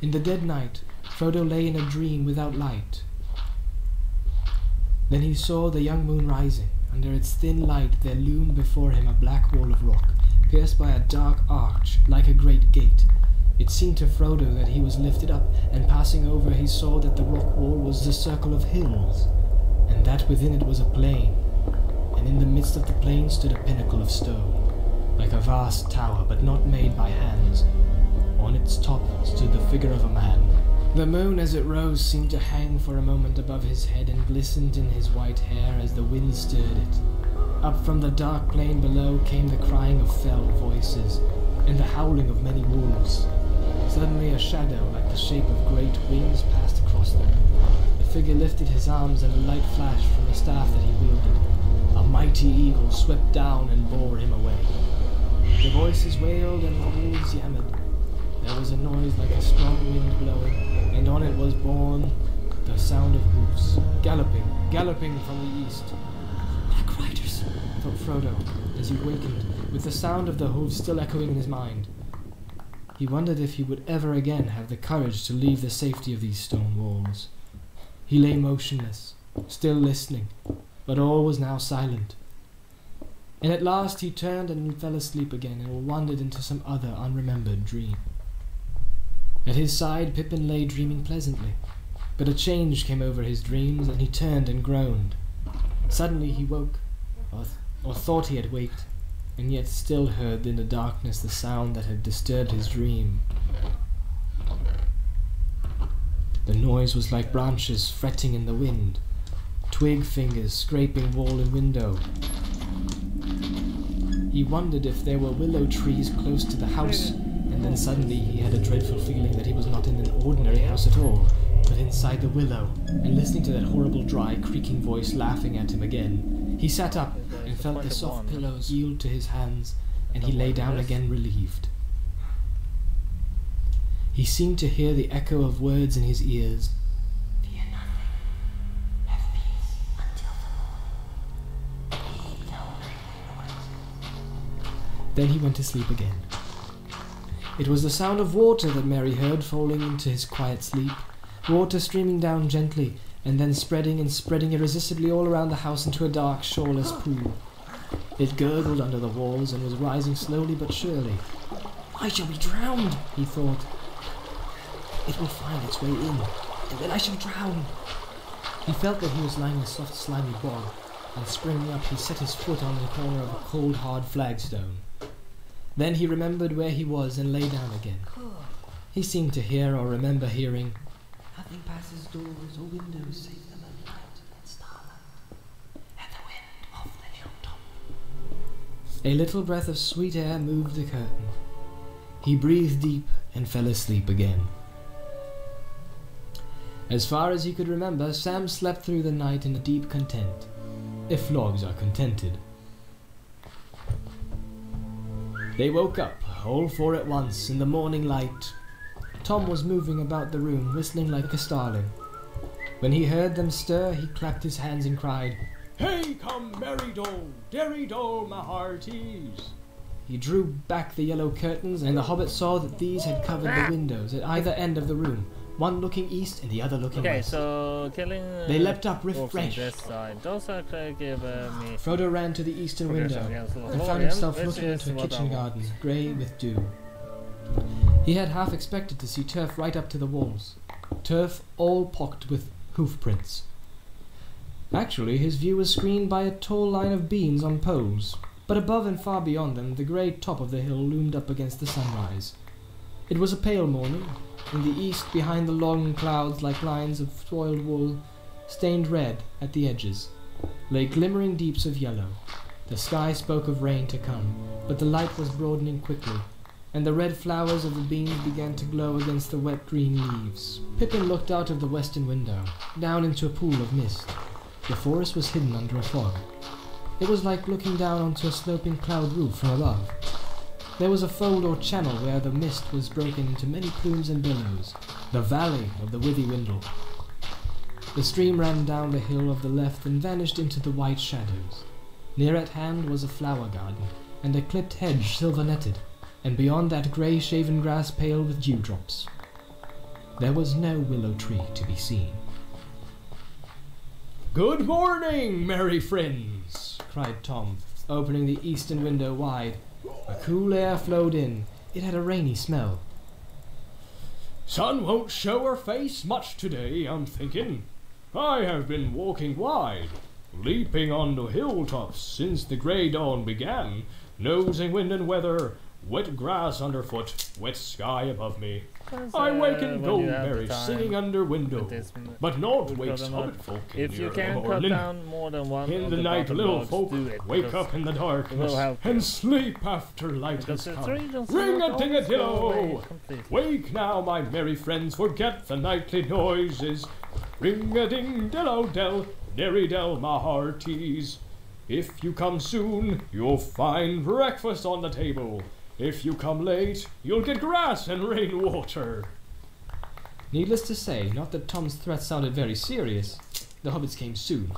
In the dead night, Frodo lay in a dream without light. Then he saw the young moon rising. Under its thin light there loomed before him a black wall of rock, pierced by a dark arch like a great gate. It seemed to Frodo that he was lifted up, and passing over he saw that the rock wall was the circle of hills, and that within it was a plain, and in the midst of the plain stood a pinnacle of stone, like a vast tower, but not made by hands. On its top stood the figure of a man, The moon as it rose seemed to hang for a moment above his head and glistened in his white hair as the wind stirred it. Up from the dark plain below came the crying of fell voices and the howling of many wolves. Suddenly a shadow like the shape of great wings passed across them. The figure lifted his arms and a light flashed from the staff that he wielded. A mighty eagle swept down and bore him away. The voices wailed and the wolves yammered. There was a noise like a strong wind blowing, and on it was borne the sound of hoofs, galloping, galloping from the east. Black riders, thought Frodo, as he wakened, with the sound of the hoofs still echoing in his mind. He wondered if he would ever again have the courage to leave the safety of these stone walls. He lay motionless, still listening, but all was now silent. And at last he turned and fell asleep again and wandered into some other unremembered dream. At his side Pippin lay dreaming pleasantly, but a change came over his dreams and he turned and groaned. Suddenly he woke, or, th- or thought he had waked, and yet still heard in the darkness the sound that had disturbed his dream. The noise was like branches fretting in the wind, twig fingers scraping wall and window. He wondered if there were willow trees close to the house, and then suddenly he had a dreadful feeling that he was not in an ordinary house at all, but inside the willow, and listening to that horrible dry creaking voice laughing at him again. He sat up and felt the soft pillows yield to his hands, and he lay down again relieved. He seemed to hear the echo of words in his ears. Fear nothing. Have peace until the morning. Heed no. Then he went to sleep again. It was the sound of water that Merry heard falling into his quiet sleep, water streaming down gently, and then spreading and spreading irresistibly all around the house into a dark, shoreless pool. It gurgled under the walls and was rising slowly but surely. I shall be drowned, he thought. It will find its way in, and then I shall drown. He felt that he was lying in a soft, slimy bog, and springing up, he set his foot on the corner of a cold, hard flagstone. Then he remembered where he was and lay down again. He seemed to hear or remember hearing, Nothing passes doors or windows save the moonlight and starlight, and the wind off the hilltop. A little breath of sweet air moved the curtain. He breathed deep and fell asleep again. As far as he could remember, Sam slept through the night in a deep content, if logs are contented. They woke up, all four at once, in the morning light. Tom was moving about the room, whistling like a starling. When he heard them stir, he clapped his hands and cried, Hey, come, merry dole, derry dole, my hearties. He drew back the yellow curtains, and the hobbit saw that these had covered the windows at either end of the room, one looking east and the other looking Okay, west. so killing. Uh, They leapt up refreshed. this side. Those actually give uh, me. Frodo ran to the eastern window and found himself looking into a kitchen garden, grey with dew. He had half expected to see turf right up to the walls, turf all pocked with hoof prints. Actually, his view was screened by a tall line of beams on poles, but above and far beyond them, the grey top of the hill loomed up against the sunrise. It was a pale morning. In the east, behind the long clouds like lines of soiled wool, stained red at the edges, lay glimmering deeps of yellow. The sky spoke of rain to come, but the light was broadening quickly, and the red flowers of the beans began to glow against the wet green leaves. Pippin looked out of the western window, down into a pool of mist. The forest was hidden under a fog. It was like looking down onto a sloping cloud roof from above. There was a fold or channel where the mist was broken into many plumes and billows, the valley of the Withywindle. The stream ran down the hill of the left and vanished into the white shadows. Near at hand was a flower garden, and a clipped hedge silver netted, and beyond that grey shaven grass pale with dewdrops. There was no willow tree to be seen. Good morning, merry friends, cried Tom, opening the eastern window wide. A cool air flowed in. It had a rainy smell. Sun won't show her face much today, I'm thinking. I have been walking wide, leaping on the hilltops since the grey dawn began, nosing wind and weather, Wet grass underfoot, wet sky above me. I waken when you Goldberry singing under window. with this m- But not wakes hobbit folk in If you can cut morning. down more than one In the the night, little folk wake up in the darkness and sleep after light has come. Ring a ding a go dillo. Wake now, my merry friends, forget the nightly noises. Ring a ding dillo dell, derry dell, my hearties. If you come soon, you'll find breakfast on the table. If you come late, you'll get grass and rainwater. Needless to say, not that Tom's threat sounded very serious. The hobbits came soon,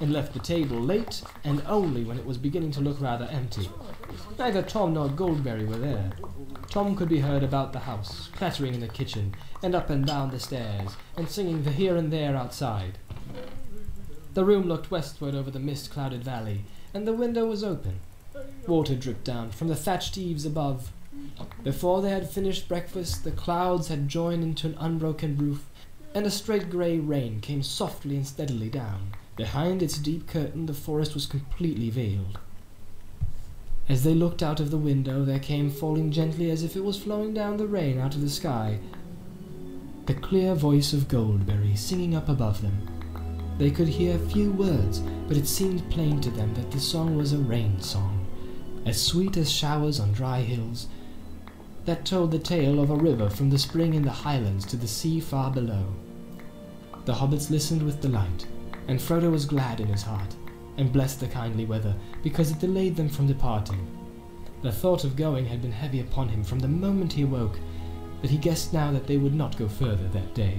and left the table late, and only when it was beginning to look rather empty. Neither Tom nor Goldberry were there. Tom could be heard about the house, clattering in the kitchen, and up and down the stairs, and singing the here and there outside. The room looked westward over the mist-clouded valley, and the window was open. Water dripped down from the thatched eaves above. Before they had finished breakfast, the clouds had joined into an unbroken roof, and a straight grey rain came softly and steadily down. Behind its deep curtain, the forest was completely veiled. As they looked out of the window, there came falling gently as if it was flowing down the rain out of the sky, the clear voice of Goldberry singing up above them. They could hear few words, but it seemed plain to them that the song was a rain song, as sweet as showers on dry hills, that told the tale of a river from the spring in the highlands to the sea far below. The hobbits listened with delight, and Frodo was glad in his heart, and blessed the kindly weather, because it delayed them from departing. The thought of going had been heavy upon him from the moment he awoke, but he guessed now that they would not go further that day.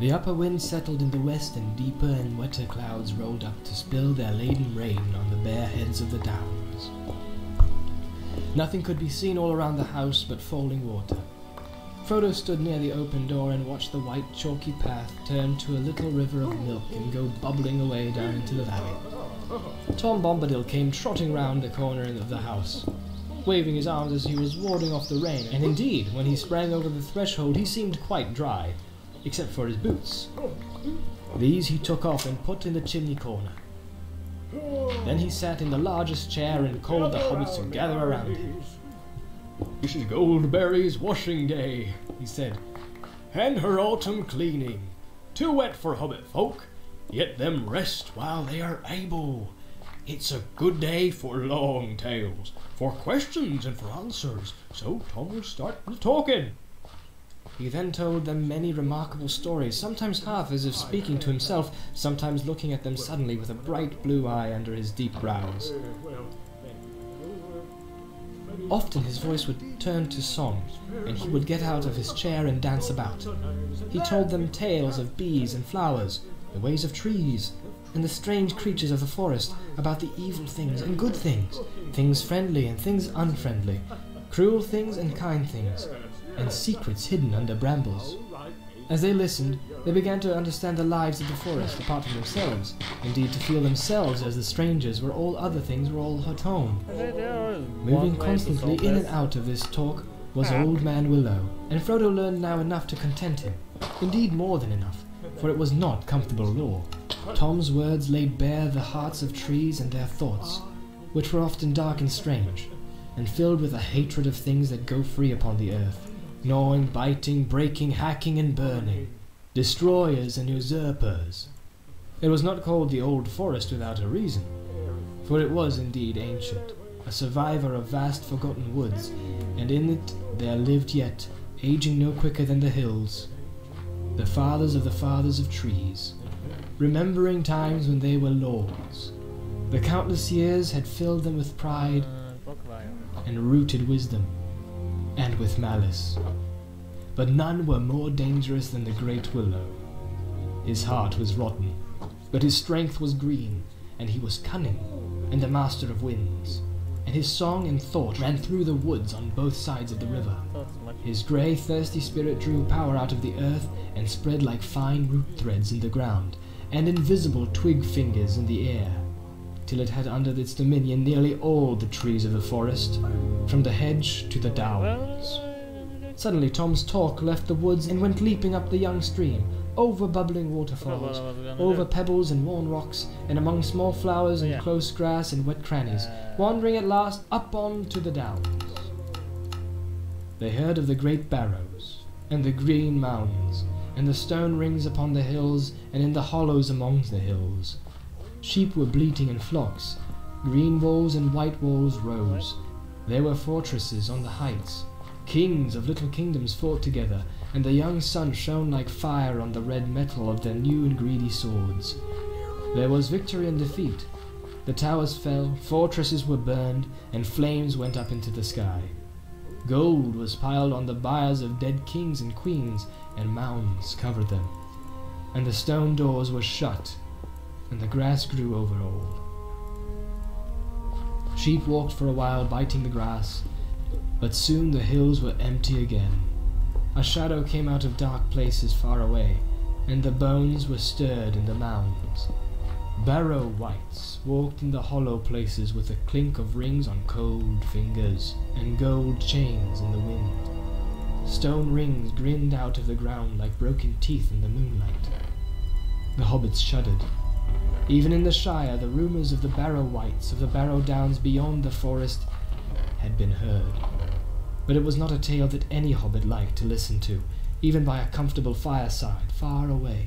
The upper wind settled in the west, and deeper and wetter clouds rolled up to spill their laden rain on the bare heads of the downs. Nothing could be seen all around the house but falling water. Frodo stood near the open door and watched the white chalky path turn to a little river of milk and go bubbling away down into the valley. Tom Bombadil came trotting round the corner of the house, waving his arms as he was warding off the rain, and indeed, when he sprang over the threshold, he seemed quite dry, except for his boots. These he took off and put in the chimney corner. Then he sat in the largest chair and called the hobbits to gather around him. This is Goldberry's washing day, he said, and her autumn cleaning. Too wet for hobbit folk, yet them rest while they are able. It's a good day for long tales, for questions and for answers, so Tom will start the talking. He then told them many remarkable stories, sometimes half as if speaking to himself, sometimes looking at them suddenly with a bright blue eye under his deep brows. Often his voice would turn to song, and he would get out of his chair and dance about. He told them tales of bees and flowers, the ways of trees, and the strange creatures of the forest, about the evil things and good things, things friendly and things unfriendly, cruel things and kind things, and secrets hidden under brambles. As they listened, they began to understand the lives of the forest apart from themselves, indeed to feel themselves as the strangers where all other things were all at home. Moving constantly in and out of this talk was. Old Man Willow, and Frodo learned now enough to content him. Indeed, more than enough, for it was not comfortable all. Tom's words laid bare the hearts of trees and their thoughts, which were often dark and strange, and filled with a hatred of things that go free upon the earth, gnawing, biting, breaking, hacking, and burning, destroyers and usurpers. It was not called the Old Forest without a reason, for it was indeed ancient, a survivor of vast forgotten woods, and in it there lived yet, aging no quicker than the hills, the fathers of the fathers of trees, remembering times when they were lords. The countless years had filled them with pride and rooted wisdom, and with malice. But none were more dangerous than the great willow. His heart was rotten, but his strength was green, and he was cunning, and a master of winds. And his song and thought ran through the woods on both sides of the river. His grey, thirsty spirit drew power out of the earth and spread like fine root threads in the ground, and invisible twig fingers in the air, till it had under its dominion nearly all the trees of the forest, from the hedge to the downs. Suddenly Tom's talk left the woods and went leaping up the young stream, over bubbling waterfalls, over pebbles and worn rocks, and among small flowers and close grass and wet crannies, wandering at last up on to the downs. they heard of the great barrows, and the green mounds, and the stone rings upon the hills, and in the hollows among the hills. Sheep were bleating in flocks, green walls and white walls rose. There were fortresses on the heights. Kings of little kingdoms fought together, and the young sun shone like fire on the red metal of their new and greedy swords. There was victory and defeat. The towers fell, fortresses were burned, and flames went up into the sky. Gold was piled on the biers of dead kings and queens, and mounds covered them. And the stone doors were shut, and the grass grew over all. Sheep walked for a while, biting the grass, but soon the hills were empty again. A shadow came out of dark places far away, and the bones were stirred in the mounds. Barrow wights walked in the hollow places with the clink of rings on cold fingers and gold chains in the wind. Stone rings grinned out of the ground like broken teeth in the moonlight. The hobbits shuddered. Even in the Shire, the rumours of the Barrow Wights, of the Barrow Downs beyond the forest, had been heard. But it was not a tale that any hobbit liked to listen to, even by a comfortable fireside far away.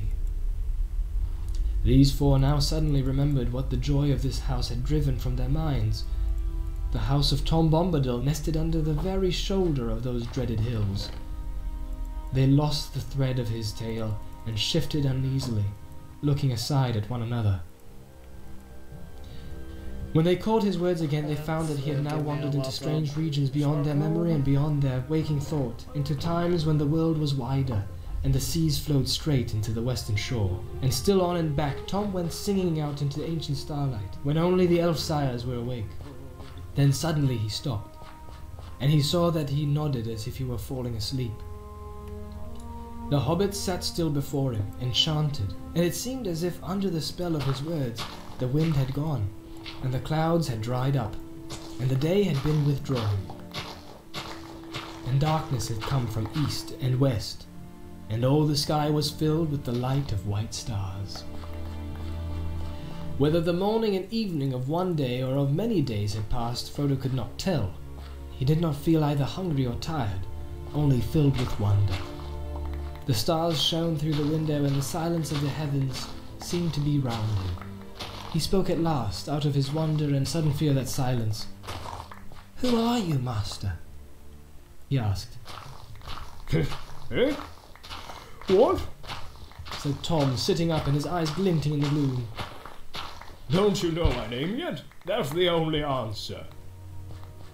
These four now suddenly remembered what the joy of this house had driven from their minds. The house of Tom Bombadil nested under the very shoulder of those dreaded hills. They lost the thread of his tale and shifted uneasily, looking aside at one another. When they caught his words again, they found that he had now wandered into strange regions beyond their memory and beyond their waking thought, into times when the world was wider, and the seas flowed straight into the western shore. And still on and back, Tom went singing out into the ancient starlight, when only the elf sires were awake. Then suddenly he stopped, and he saw that he nodded as if he were falling asleep. The hobbits sat still before him, enchanted, and it seemed as if under the spell of his words the wind had gone, and the clouds had dried up, and the day had been withdrawn. And darkness had come from east and west, and all the sky was filled with the light of white stars. Whether the morning and evening of one day or of many days had passed, Frodo could not tell. He did not feel either hungry or tired, only filled with wonder. The stars shone through the window, and the silence of the heavens seemed to be round him. He spoke at last, out of his wonder and sudden fear that silence. Who are you, master? he asked. eh? What? said Tom, sitting up and his eyes glinting in the gloom. Don't you know my name yet? That's the only answer.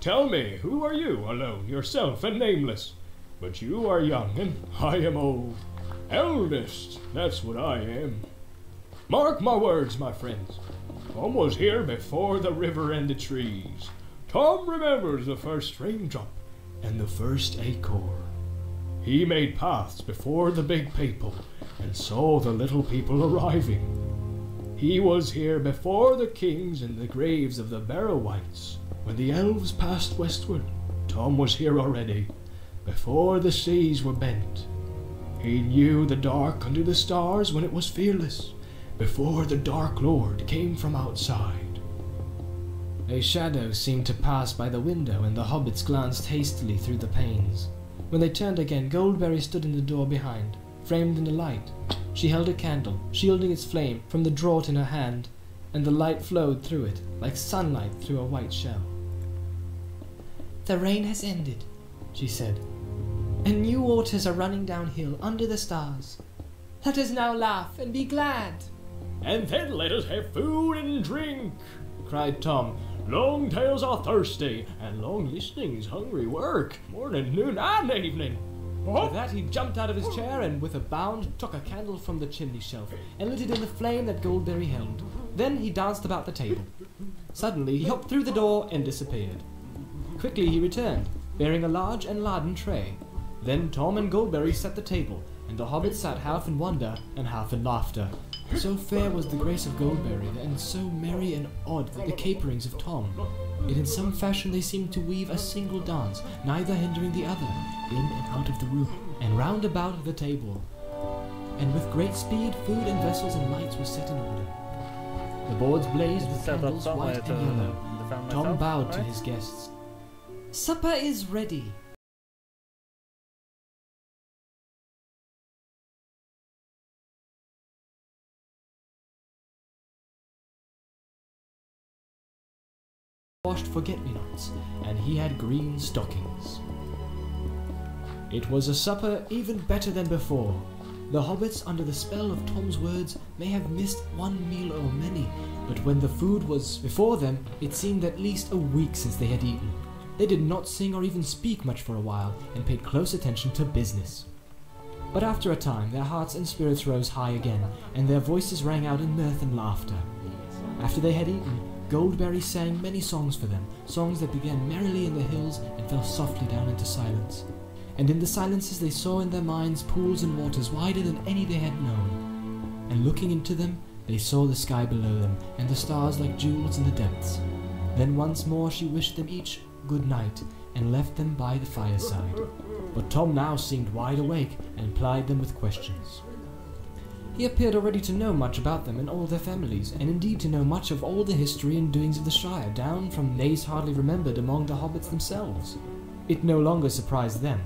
Tell me, who are you, alone, yourself, and nameless? But you are young, and I am old. Eldest, that's what I am. Mark my words, my friends. Tom was here before the river and the trees. Tom remembers the first raindrop and the first acorn. He made paths before the big people and saw the little people arriving. He was here before the kings and the graves of the Barrow-wights. When the elves passed westward, Tom was here already, before the seas were bent. He knew the dark under the stars when it was fearless, before the Dark Lord came from outside. A shadow seemed to pass by the window, and the hobbits glanced hastily through the panes. When they turned again, Goldberry stood in the door behind, framed in the light. She held a candle, shielding its flame from the draught in her hand, and the light flowed through it, like sunlight through a white shell. The rain has ended, she said, and new waters are running downhill under the stars. Let us now laugh and be glad. And then let us have food and drink, cried Tom. Long tales are thirsty, and long listening's hungry work, morning, noon, and evening. With that, he jumped out of his chair and, with a bound, took a candle from the chimney shelf and lit it in the flame that Goldberry held. Then he danced about the table. Suddenly, he hopped through the door and disappeared. Quickly, he returned, bearing a large and laden tray. Then Tom and Goldberry set the table, and the hobbits sat half in wonder and half in laughter. So fair was the grace of Goldberry, and so merry and odd the caperings of Tom. Yet in some fashion they seemed to weave a single dance, neither hindering the other, in and out of the room, and round about the table. And with great speed, food and vessels and lights were set in order. The boards blazed with candles, white and yellow. Tom bowed to his guests. Supper is ready, washed forget-me-nots, and he had green stockings. It was a supper even better than before. The hobbits, under the spell of Tom's words, may have missed one meal or many, but when the food was before them, it seemed at least a week since they had eaten. They did not sing or even speak much for a while, and paid close attention to business. But after a time, their hearts and spirits rose high again, and their voices rang out in mirth and laughter. After they had eaten, Goldberry sang many songs for them, songs that began merrily in the hills and fell softly down into silence. And in the silences they saw in their minds pools and waters wider than any they had known. And looking into them, they saw the sky below them, and the stars like jewels in the depths. Then once more she wished them each good night, and left them by the fireside. But Tom now seemed wide awake, and plied them with questions. He appeared already to know much about them and all their families, and indeed to know much of all the history and doings of the Shire, down from days hardly remembered among the hobbits themselves. It no longer surprised them,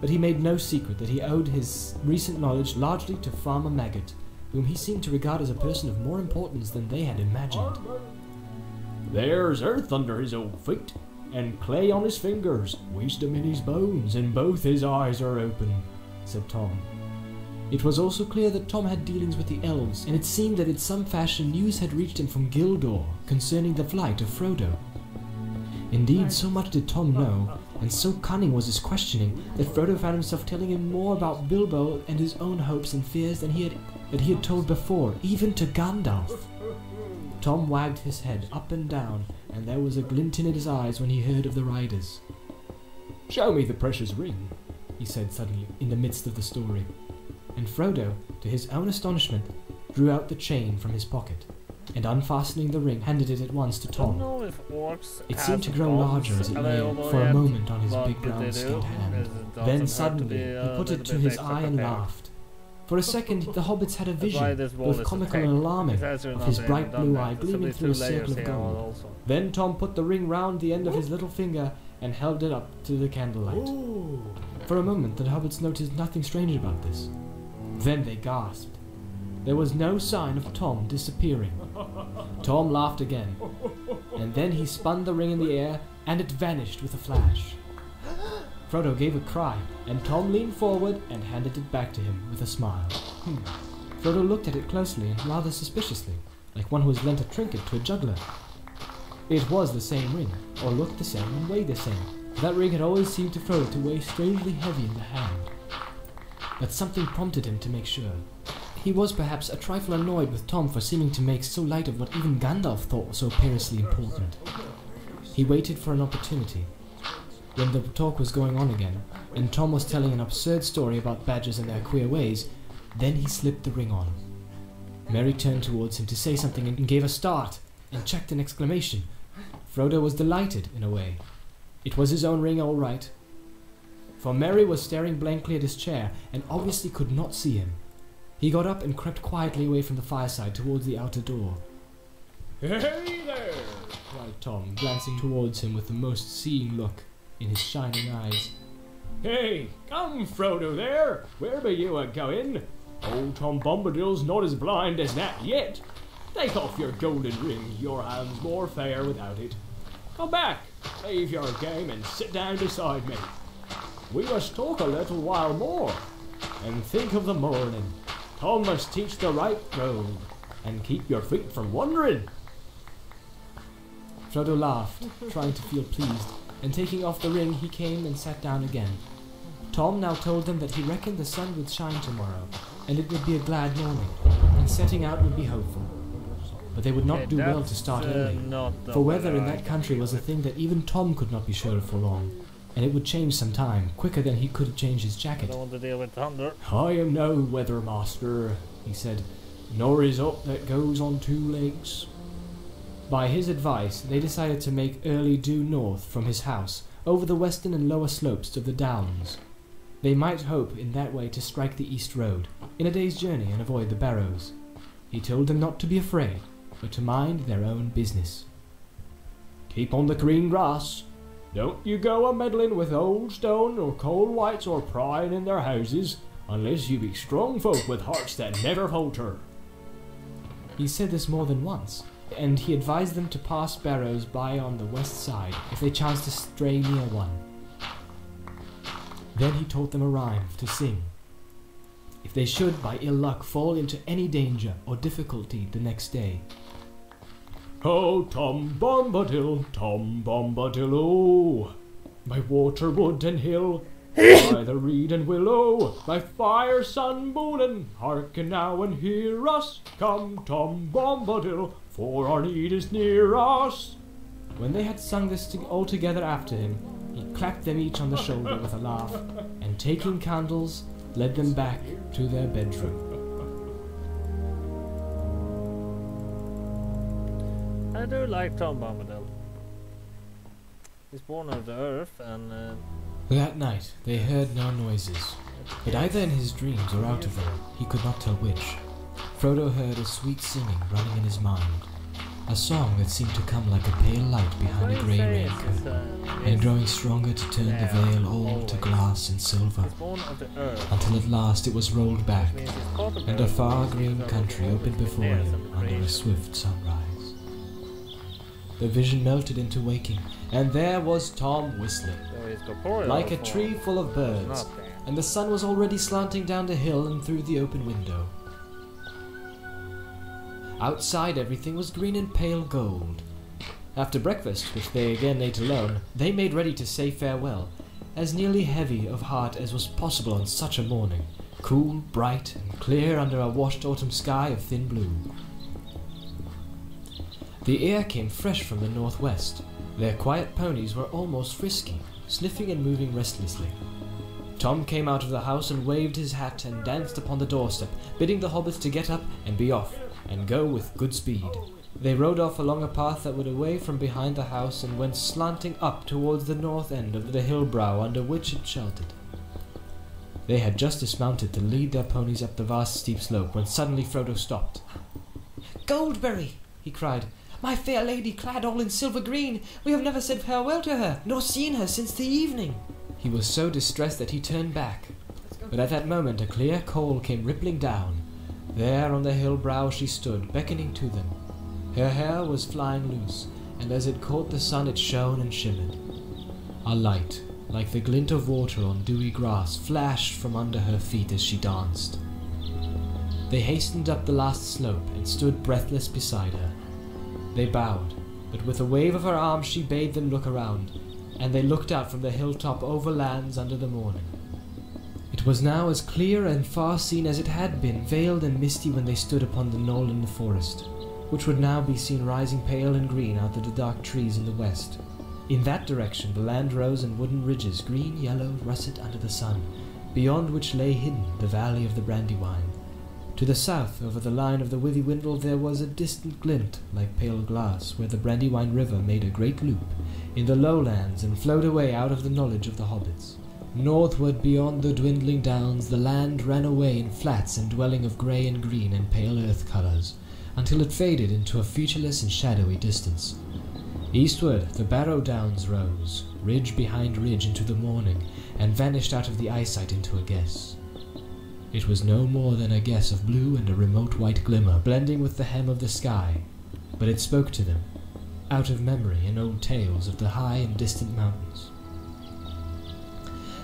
but he made no secret that he owed his recent knowledge largely to Farmer Maggot, whom he seemed to regard as a person of more importance than they had imagined. There's earth under his old feet, and clay on his fingers, wisdom in his bones, and both his eyes are open, said Tom. It was also clear that Tom had dealings with the elves, and it seemed that in some fashion news had reached him from Gildor concerning the flight of Frodo. Indeed, so much did Tom know, and so cunning was his questioning, that Frodo found himself telling him more about Bilbo and his own hopes and fears than he had that he had told before, even to Gandalf. Tom wagged his head up and down, and there was a glint in his eyes when he heard of the riders. Show me the precious ring. he said suddenly, in the midst of the story. And Frodo, to his own astonishment, drew out the chain from his pocket, and unfastening the ring, handed it at once to Tom. It seemed to grow larger as it lay for a moment on his big brown-skinned hand. Then suddenly he put it to his eye and laughed. For a second, the hobbits had a vision, both comical and alarming, of his bright blue eye gleaming through a circle of gold. Then Tom put the ring round the end of his little finger and held it up to the candlelight. For a moment, the hobbits noticed nothing strange about this. Then they gasped. There was no sign of Tom disappearing. Tom laughed again, and then he spun the ring in the air, and it vanished with a flash. Frodo gave a cry, and Tom leaned forward and handed it back to him with a smile. Hmm. Frodo looked at it closely and rather suspiciously, like one who has lent a trinket to a juggler. It was the same ring, or looked the same and weighed the same. That ring had always seemed to Frodo to weigh strangely heavy in the hand. But something prompted him to make sure. He was perhaps a trifle annoyed with Tom for seeming to make so light of what even Gandalf thought so perilously important. He waited for an opportunity. When the talk was going on again, and Tom was telling an absurd story about badgers and their queer ways, then he slipped the ring on. Merry turned towards him to say something and gave a start and checked an exclamation. Frodo was delighted, in a way. It was his own ring, all right. For Merry was staring blankly at his chair and obviously could not see him. He got up and crept quietly away from the fireside towards the outer door. Hey there! cried Tom, glancing towards him with the most seeing look in his shining eyes. Hey, come, Frodo there! Where be you a going? Old Tom Bombadil's not as blind as that yet. Take off your golden ring, your hand's more fair without it. Come back, leave your game and sit down beside me. We must talk a little while more, and think of the morning. Tom must teach the right road, and keep your feet from wandering. Frodo laughed, trying to feel pleased, and taking off the ring, he came and sat down again. Tom now told them that he reckoned the sun would shine tomorrow, and it would be a glad morning, and setting out would be hopeful. But they would not Okay, do well to start uh, early, for weather in that country was a thing that even Tom could not be sure of for long, and it would change some time, quicker than he could change his with. I jacket. don't want to deal with thunder. I am no weather master, He said, nor is up that goes on two legs. By his advice, they decided to make early due north from his house, over the western and lower slopes of the downs. They might hope in that way to strike the east road, in a day's journey, and avoid the barrows. He told them not to be afraid, but to mind their own business. Keep on the green grass. Don't you go a meddling with old stone or cold Wights or prying in their houses, unless you be strong folk with hearts that never falter. He said this more than once, and he advised them to pass barrows by on the west side if they chanced to stray near one. Then he taught them a rhyme to sing. If they should, by ill luck, fall into any danger or difficulty the next day, Oh, Tom Bombadil, Tom Bombadil, oh, by water, wood, and hill, by the reed and willow, by fire, sun, moon, and hearken now and hear us. Come, Tom Bombadil, for our need is near us. When they had sung this all together after him, he clapped them each on the shoulder with a laugh, and taking candles, led them back to their bedroom. I do like Tom Bombadil. He's born of the earth and uh, That night they heard no noises, but either in his dreams or out of them, he could not tell which. Frodo heard a sweet singing running in his mind, a song that seemed to come like a pale light behind a grey rain curtain, and growing stronger to turn the veil all to glass and silver, He's born of the earth. until at last it was rolled back, Which means he's caught of and a far green country opened before him under a swift sunrise. The vision melted into waking, and there was Tom whistling, corporeal like a tree full of birds, and the sun was already slanting down the hill and through the open window. Outside, everything was green and pale gold. After breakfast, which they again ate alone, they made ready to say farewell, as nearly heavy of heart as was possible on such a morning, cool, bright, and clear under a washed autumn sky of thin blue. The air came fresh from the northwest. Their quiet ponies were almost frisky, sniffing and moving restlessly. Tom came out of the house and waved his hat and danced upon the doorstep, bidding the hobbits to get up and be off, and go with good speed. They rode off along a path that went away from behind the house and went slanting up towards the north end of the hill brow under which it sheltered. They had just dismounted to lead their ponies up the vast steep slope when suddenly Frodo stopped. Goldberry! he cried. My fair lady clad all in silver green! We have never said farewell to her, nor seen her since the evening! He was so distressed that he turned back. But at that moment a clear call came rippling down. There on the hill brow she stood, beckoning to them. Her hair was flying loose, and as it caught the sun it shone and shimmered. A light, like the glint of water on dewy grass, flashed from under her feet as she danced. They hastened up the last slope and stood breathless beside her. They bowed, but with a wave of her arm she bade them look around, and they looked out from the hilltop over lands under the morning. It was now as clear and far seen as it had been, veiled and misty when they stood upon the knoll in the forest, which would now be seen rising pale and green out of the dark trees in the west. In that direction the land rose in wooden ridges, green, yellow, russet under the sun, beyond which lay hidden the valley of the Brandywine. To the south, over the line of the Withywindle, there was a distant glint, like pale glass, where the Brandywine River made a great loop in the lowlands and flowed away out of the knowledge of the hobbits. Northward, beyond the dwindling downs, the land ran away in flats and dwelling of grey and green and pale earth colours, until it faded into a featureless and shadowy distance. Eastward, the Barrow Downs rose, ridge behind ridge into the morning, and vanished out of the eyesight into a guess. It was no more than a guess of blue and a remote white glimmer blending with the hem of the sky, but it spoke to them, out of memory and old tales of the high and distant mountains.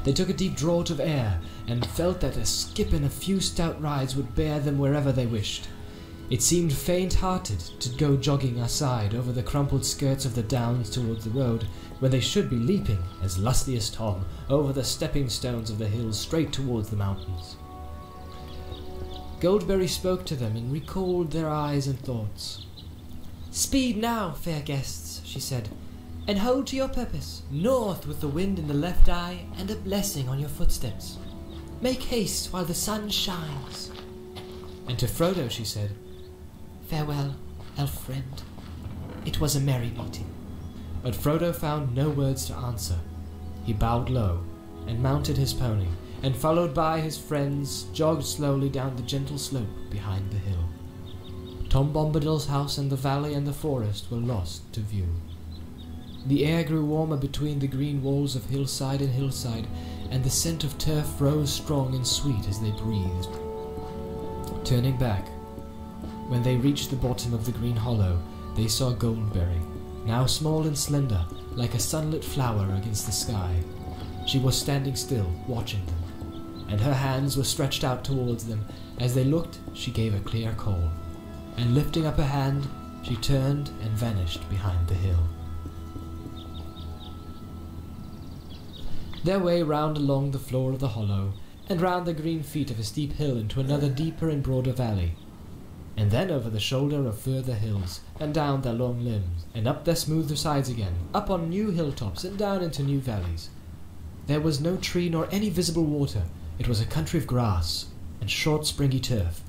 They took a deep draught of air and felt that a skip and a few stout rides would bear them wherever they wished. It seemed faint-hearted to go jogging aside over the crumpled skirts of the downs towards the road, when they should be leaping, as lusty as Tom, over the stepping stones of the hills straight towards the mountains. Goldberry spoke to them and recalled their eyes and thoughts. Speed now, fair guests, she said, and hold to your purpose. North with the wind in the left eye and a blessing on your footsteps. Make haste while the sun shines. And to Frodo she said, Farewell, elf friend. It was a merry meeting. But Frodo found no words to answer. He bowed low and mounted his pony, and followed by his friends, jogged slowly down the gentle slope behind the hill. Tom Bombadil's house and the valley and the forest were lost to view. The air grew warmer between the green walls of hillside and hillside, and the scent of turf rose strong and sweet as they breathed. Turning back, when they reached the bottom of the green hollow, they saw Goldberry, now small and slender, like a sunlit flower against the sky. She was standing still, watching them, and her hands were stretched out towards them. As they looked, she gave a clear call, and lifting up her hand, she turned and vanished behind the hill. Their way round along the floor of the hollow, and round the green feet of a steep hill into another deeper and broader valley, and then over the shoulder of further hills, and down their long limbs, and up their smoother sides again, up on new hilltops, and down into new valleys. There was no tree nor any visible water. It was a country of grass and short springy turf,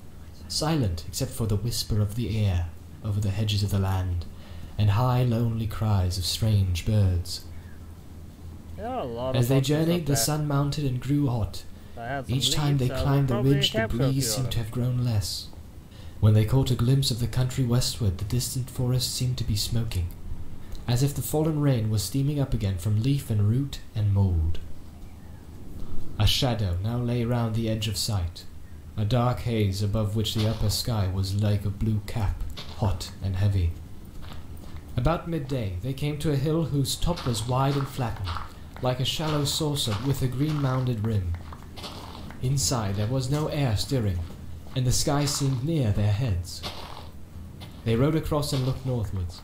silent except for the whisper of the air over the hedges of the land, and high lonely cries of strange birds. There are a lot As they journeyed, the sun mounted and grew hot. I had some Each time they leads, I will climbed the ridge, the capture a few breeze seemed to have grown less. When they caught a glimpse of the country westward, the distant forest seemed to be smoking, as if the fallen rain was steaming up again from leaf and root and mould. A shadow now lay round the edge of sight, a dark haze above which the upper sky was like a blue cap, hot and heavy. About midday, they came to a hill whose top was wide and flattened, like a shallow saucer with a green mounded rim. Inside there was no air stirring, and the sky seemed near their heads. They rode across and looked northwards.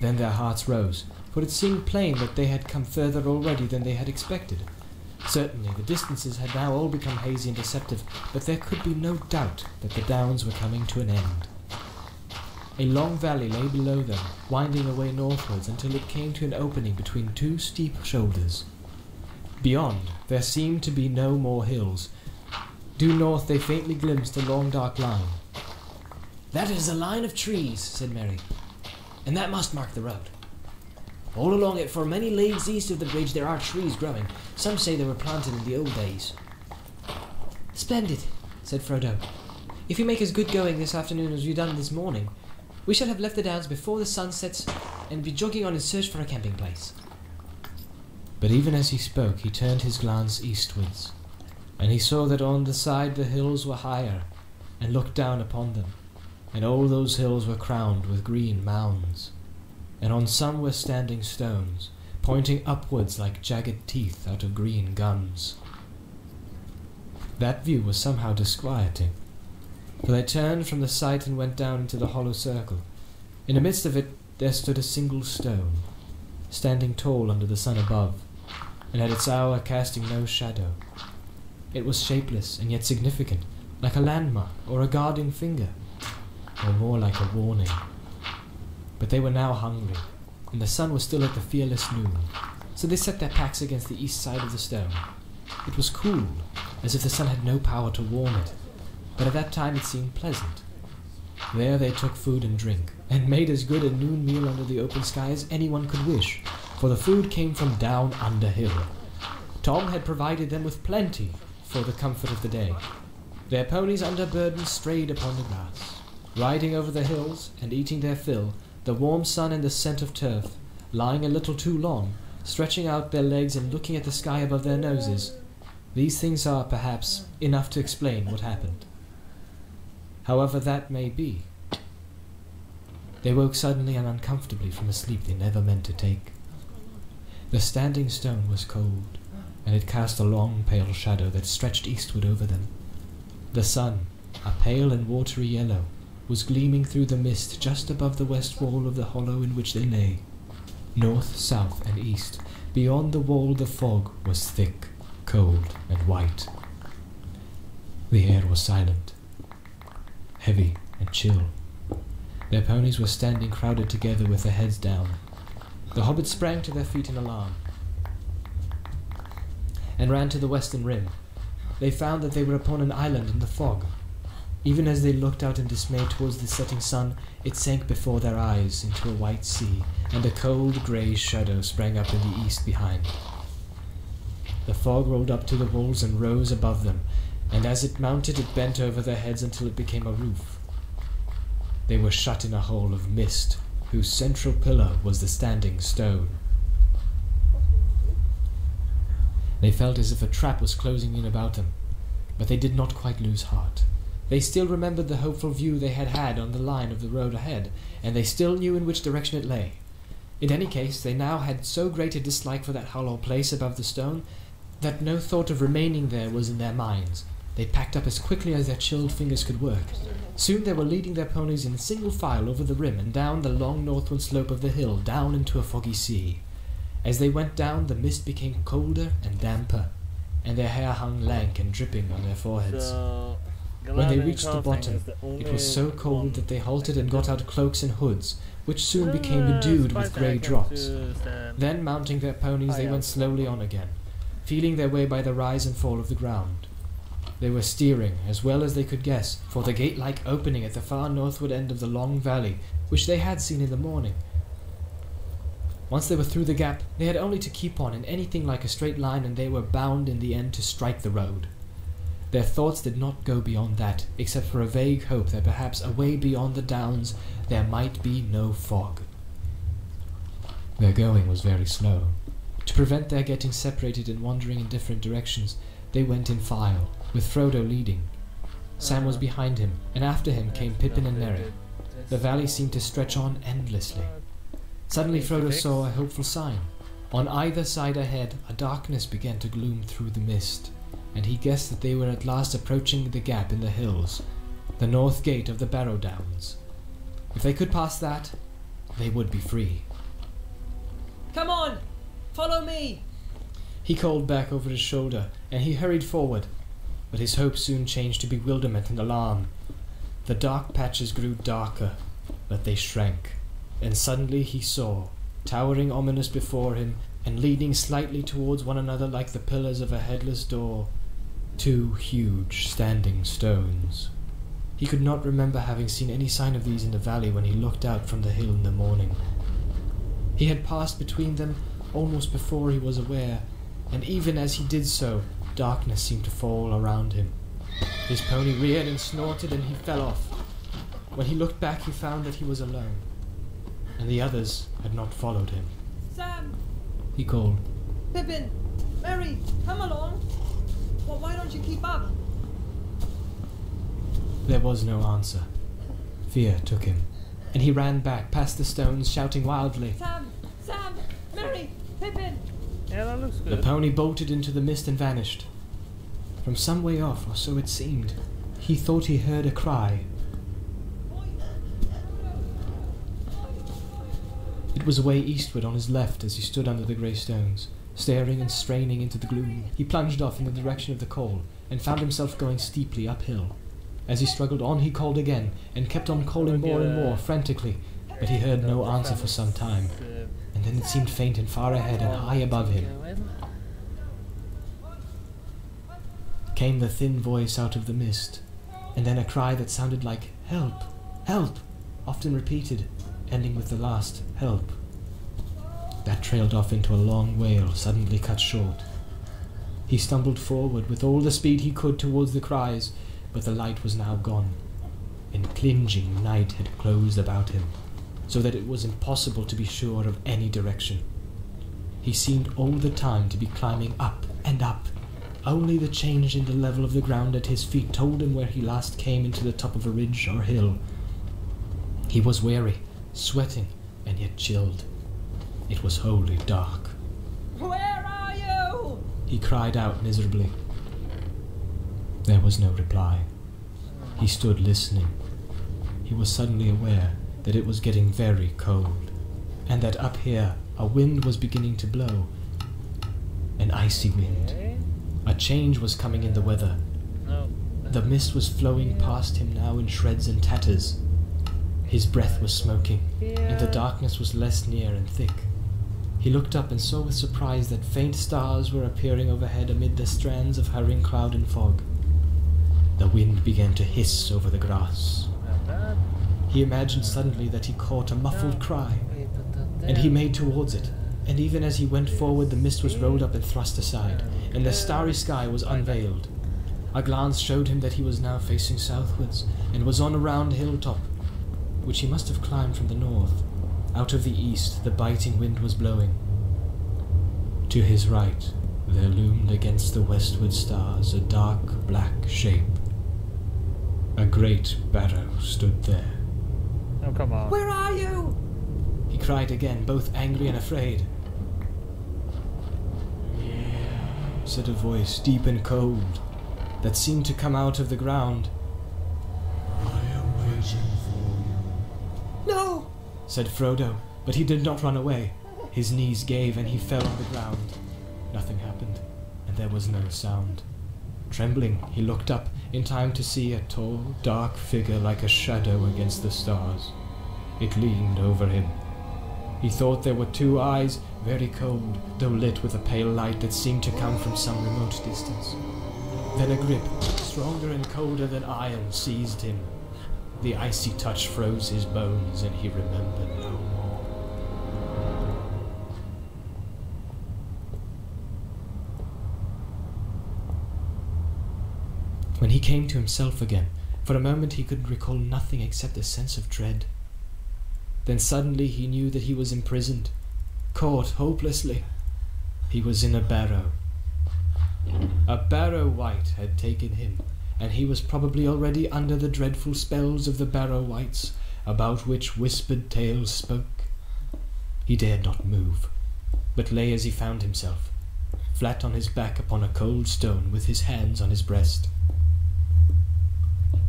Then their hearts rose, for it seemed plain that they had come further already than they had expected. Certainly the distances had now all become hazy and deceptive, but there could be no doubt that the downs were coming to an end. A long valley lay below them, winding away northwards until it came to an opening between two steep shoulders. Beyond, there seemed to be no more hills. Due north, they faintly glimpsed a long dark line. That is a line of trees, said Merry, and that must mark the road. All along it, for many leagues east of the bridge, there are trees growing. Some say they were planted in the old days. Splendid, said Frodo. If you make as good going this afternoon as you've done this morning, we shall have left the downs before the sun sets and be jogging on in search for a camping place. But even as he spoke, he turned his glance eastwards, and he saw that on the side the hills were higher, and looked down upon them, and all those hills were crowned with green mounds, and on some were standing stones, pointing upwards like jagged teeth out of green gums. That view was somehow disquieting, for they turned from the sight and went down into the hollow circle. In the midst of it there stood a single stone, standing tall under the sun above, and at its hour casting no shadow. It was shapeless and yet significant, like a landmark or a guarding finger, or more like a warning. But they were now hungry, and the sun was still at the fearless noon, so they set their packs against the east side of the stone. It was cool, as if the sun had no power to warm it, but at that time it seemed pleasant. There they took food and drink, and made as good a noon meal under the open sky as anyone could wish, for the food came from down under hill. Tom had provided them with plenty for the comfort of the day. Their ponies under burden strayed upon the grass, riding over the hills and eating their fill, the warm sun and the scent of turf, lying a little too long, stretching out their legs and looking at the sky above their noses. These things are, perhaps, enough to explain what happened. However that may be, they woke suddenly and uncomfortably from a sleep they never meant to take. The standing stone was cold, and it cast a long pale shadow that stretched eastward over them. The sun, a pale and watery yellow, was gleaming through the mist just above the west wall of the hollow in which they lay. North, south, and east, beyond the wall the fog was thick, cold, and white. The air was silent, heavy and chill. Their ponies were standing crowded together with their heads down. The hobbits sprang to their feet in alarm and ran to the western rim. They found that they were upon an island in the fog. Even as they looked out in dismay towards the setting sun, it sank before their eyes into a white sea, and a cold grey shadow sprang up in the east behind. The fog rolled up to the walls and rose above them, and as it mounted it bent over their heads until it became a roof. They were shut in a hole of mist, whose central pillar was the standing stone. They felt as if a trap was closing in about them, but they did not quite lose heart. They still remembered the hopeful view they had had on the line of the road ahead, and they still knew in which direction it lay. In any case, they now had so great a dislike for that hollow place above the stone that no thought of remaining there was in their minds. They packed up as quickly as their chilled fingers could work. Soon they were leading their ponies in single file over the rim and down the long northward slope of the hill, down into a foggy sea. As they went down, the mist became colder and damper, and their hair hung lank and dripping on their foreheads. When they reached the bottom, It was so cold that they halted and got out cloaks and hoods, which soon Uh, became bedewed with grey that, I can drops. Then, mounting their ponies, they went slowly on again, feeling their way by the rise and fall of the ground. They were steering as well as they could guess for the gate like opening at the far northward end of the long valley, which they had seen in the morning. Once they were through the gap, they had only to keep on in anything like a straight line, and they were bound in the end to strike the road. Their thoughts did not go beyond that, except for a vague hope that perhaps away beyond the downs there might be no fog. Their going was very slow. To prevent their getting separated and wandering in different directions, they went in file, with Frodo leading. Sam was behind him, and after him came Pippin and Merry. The valley seemed to stretch on endlessly. Suddenly Frodo saw a hopeful sign. On either side ahead, a darkness began to gloom through the mist, and he guessed that they were at last approaching the gap in the hills, the north gate of the Barrow Downs. If they could pass that, they would be free. Come on! Follow me! He called back over his shoulder, and he hurried forward, but his hope soon changed to bewilderment and alarm. The dark patches grew darker, but they shrank, and suddenly he saw, towering ominous before him, and leaning slightly towards one another like the pillars of a headless door, two huge standing stones. He could not remember having seen any sign of these in the valley when he looked out from the hill in the morning. He had passed between them almost before he was aware, and even as he did so, darkness seemed to fall around him. His pony reared and snorted, and he fell off. When he looked back, he found that he was alone, and the others had not followed him. Sam! He called, Pippin! Merry! Come along! Well, why don't you keep up? There was no answer. Fear took him, and he ran back past the stones, shouting wildly. Sam! Sam! Merry! Pippin! Yeah, that looks good. The pony bolted into the mist and vanished. From some way off, or so it seemed, he thought he heard a cry. It was away eastward on his left as he stood under the grey stones, staring and straining into the gloom. He plunged off in the direction of the call, and found himself going steeply uphill. As he struggled on, he called again, and kept on calling more and more frantically, but he heard no answer for some time, and then it seemed faint and far ahead and high above him. came the thin voice out of the mist, and then a cry that sounded like help, help, often repeated, ending with the last help. That trailed off into a long wail, suddenly cut short. He stumbled forward with all the speed he could towards the cries, but the light was now gone, and clinging night had closed about him, so that it was impossible to be sure of any direction. He seemed all the time to be climbing up and up, only the change in the level of the ground at his feet told him where he last came into the top of a ridge or hill. He was weary, sweating, and yet chilled. It was wholly dark. Where are you? He cried out miserably. There was no reply. He stood listening. He was suddenly aware that it was getting very cold, and that up here a wind was beginning to blow. An icy wind. A change was coming in the weather. The mist was flowing past him now in shreds and tatters. His breath was smoking, and the darkness was less near and thick. He looked up and saw with surprise that faint stars were appearing overhead amid the strands of hurrying cloud and fog. The wind began to hiss over the grass. He imagined suddenly that he caught a muffled cry, and he made towards it. And even as he went forward, the mist was rolled up and thrust aside, and the starry sky was unveiled. A glance showed him that he was now facing southwards, and was on a round hilltop, which he must have climbed from the north. Out of the east, the biting wind was blowing. To his right, there loomed against the westward stars a dark black shape. A great barrow stood there. Oh, come on. Where are you? He cried again, both angry and afraid. said a voice, deep and cold, that seemed to come out of the ground. I am waiting for you. No! Said Frodo, but he did not run away. His knees gave and he fell on the ground. Nothing happened, and there was no sound. Trembling, he looked up in time to see a tall, dark figure like a shadow against the stars. It leaned over him. He thought there were two eyes, very cold, though lit with a pale light that seemed to come from some remote distance. Then a grip, stronger and colder than iron, seized him. The icy touch froze his bones, and he remembered no more. When he came to himself again, for a moment he could recall nothing except a sense of dread. Then suddenly he knew that he was imprisoned, caught hopelessly. He was in a barrow. A barrow wight had taken him, and he was probably already under the dreadful spells of the barrow wights, about which whispered tales spoke. He dared not move, but lay as he found himself, flat on his back upon a cold stone, with his hands on his breast.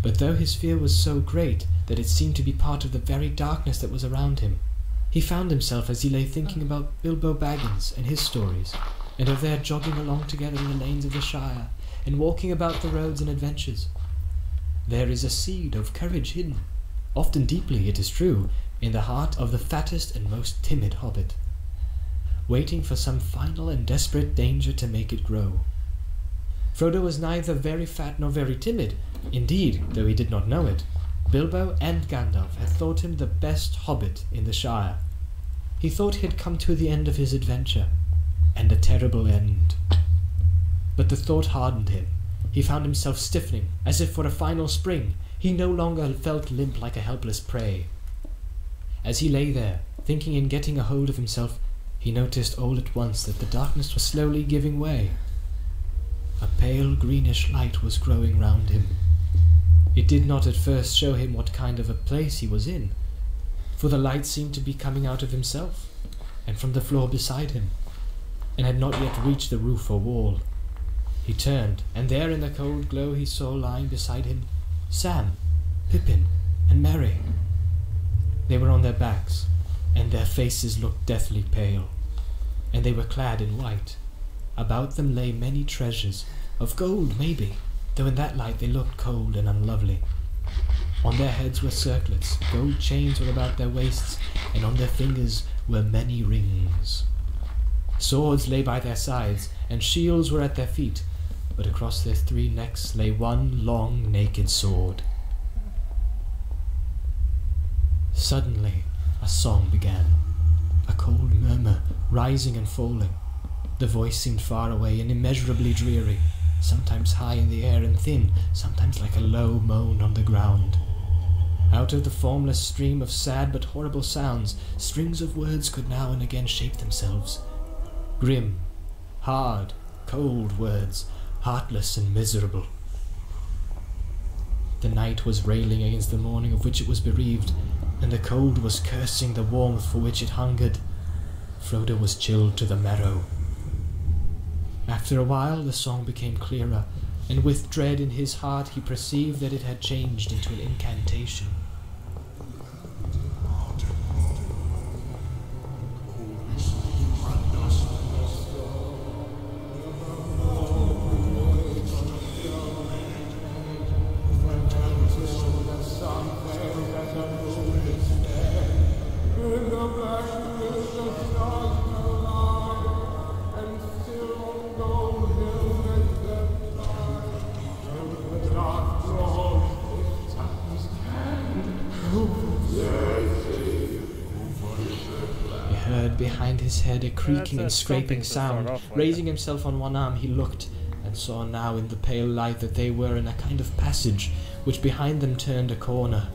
But though his fear was so great that it seemed to be part of the very darkness that was around him, he found himself as he lay thinking about Bilbo Baggins and his stories, and of their jogging along together in the lanes of the Shire, and walking about the roads and adventures. There is a seed of courage hidden, often deeply, it is true, in the heart of the fattest and most timid hobbit, waiting for some final and desperate danger to make it grow. Frodo was neither very fat nor very timid. Indeed, though he did not know it, Bilbo and Gandalf had thought him the best hobbit in the Shire. He thought he had come to the end of his adventure, and a terrible end. But the thought hardened him. He found himself stiffening, as if for a final spring. He no longer felt limp like a helpless prey. As he lay there, thinking and getting a hold of himself, he noticed all at once that the darkness was slowly giving way. A pale greenish light was growing round him. It did not at first show him what kind of a place he was in, for the light seemed to be coming out of himself, and from the floor beside him, and had not yet reached the roof or wall. He turned, and there in the cold glow he saw lying beside him Sam, Pippin, and Merry. They were on their backs, and their faces looked deathly pale, and they were clad in white. About them lay many treasures, of gold maybe, though in that light they looked cold and unlovely. On their heads were circlets, gold chains were about their waists, and on their fingers were many rings. Swords lay by their sides, and shields were at their feet, but across their three necks lay one long naked sword. Suddenly, a song began, a cold murmur rising and falling. The voice seemed far away and immeasurably dreary, sometimes high in the air and thin, sometimes like a low moan on the ground. Out of the formless stream of sad but horrible sounds, strings of words could now and again shape themselves. Grim, hard, cold words, heartless and miserable. The night was railing against the morning of which it was bereaved, and the cold was cursing the warmth for which it hungered. Frodo was chilled to the marrow. After a while, the song became clearer, and with dread in his heart, he perceived that it had changed into an incantation. Creaking and scraping something to start sound. Raising himself on one arm, he looked and saw now in the pale light that they were in a kind of passage which behind them turned a corner.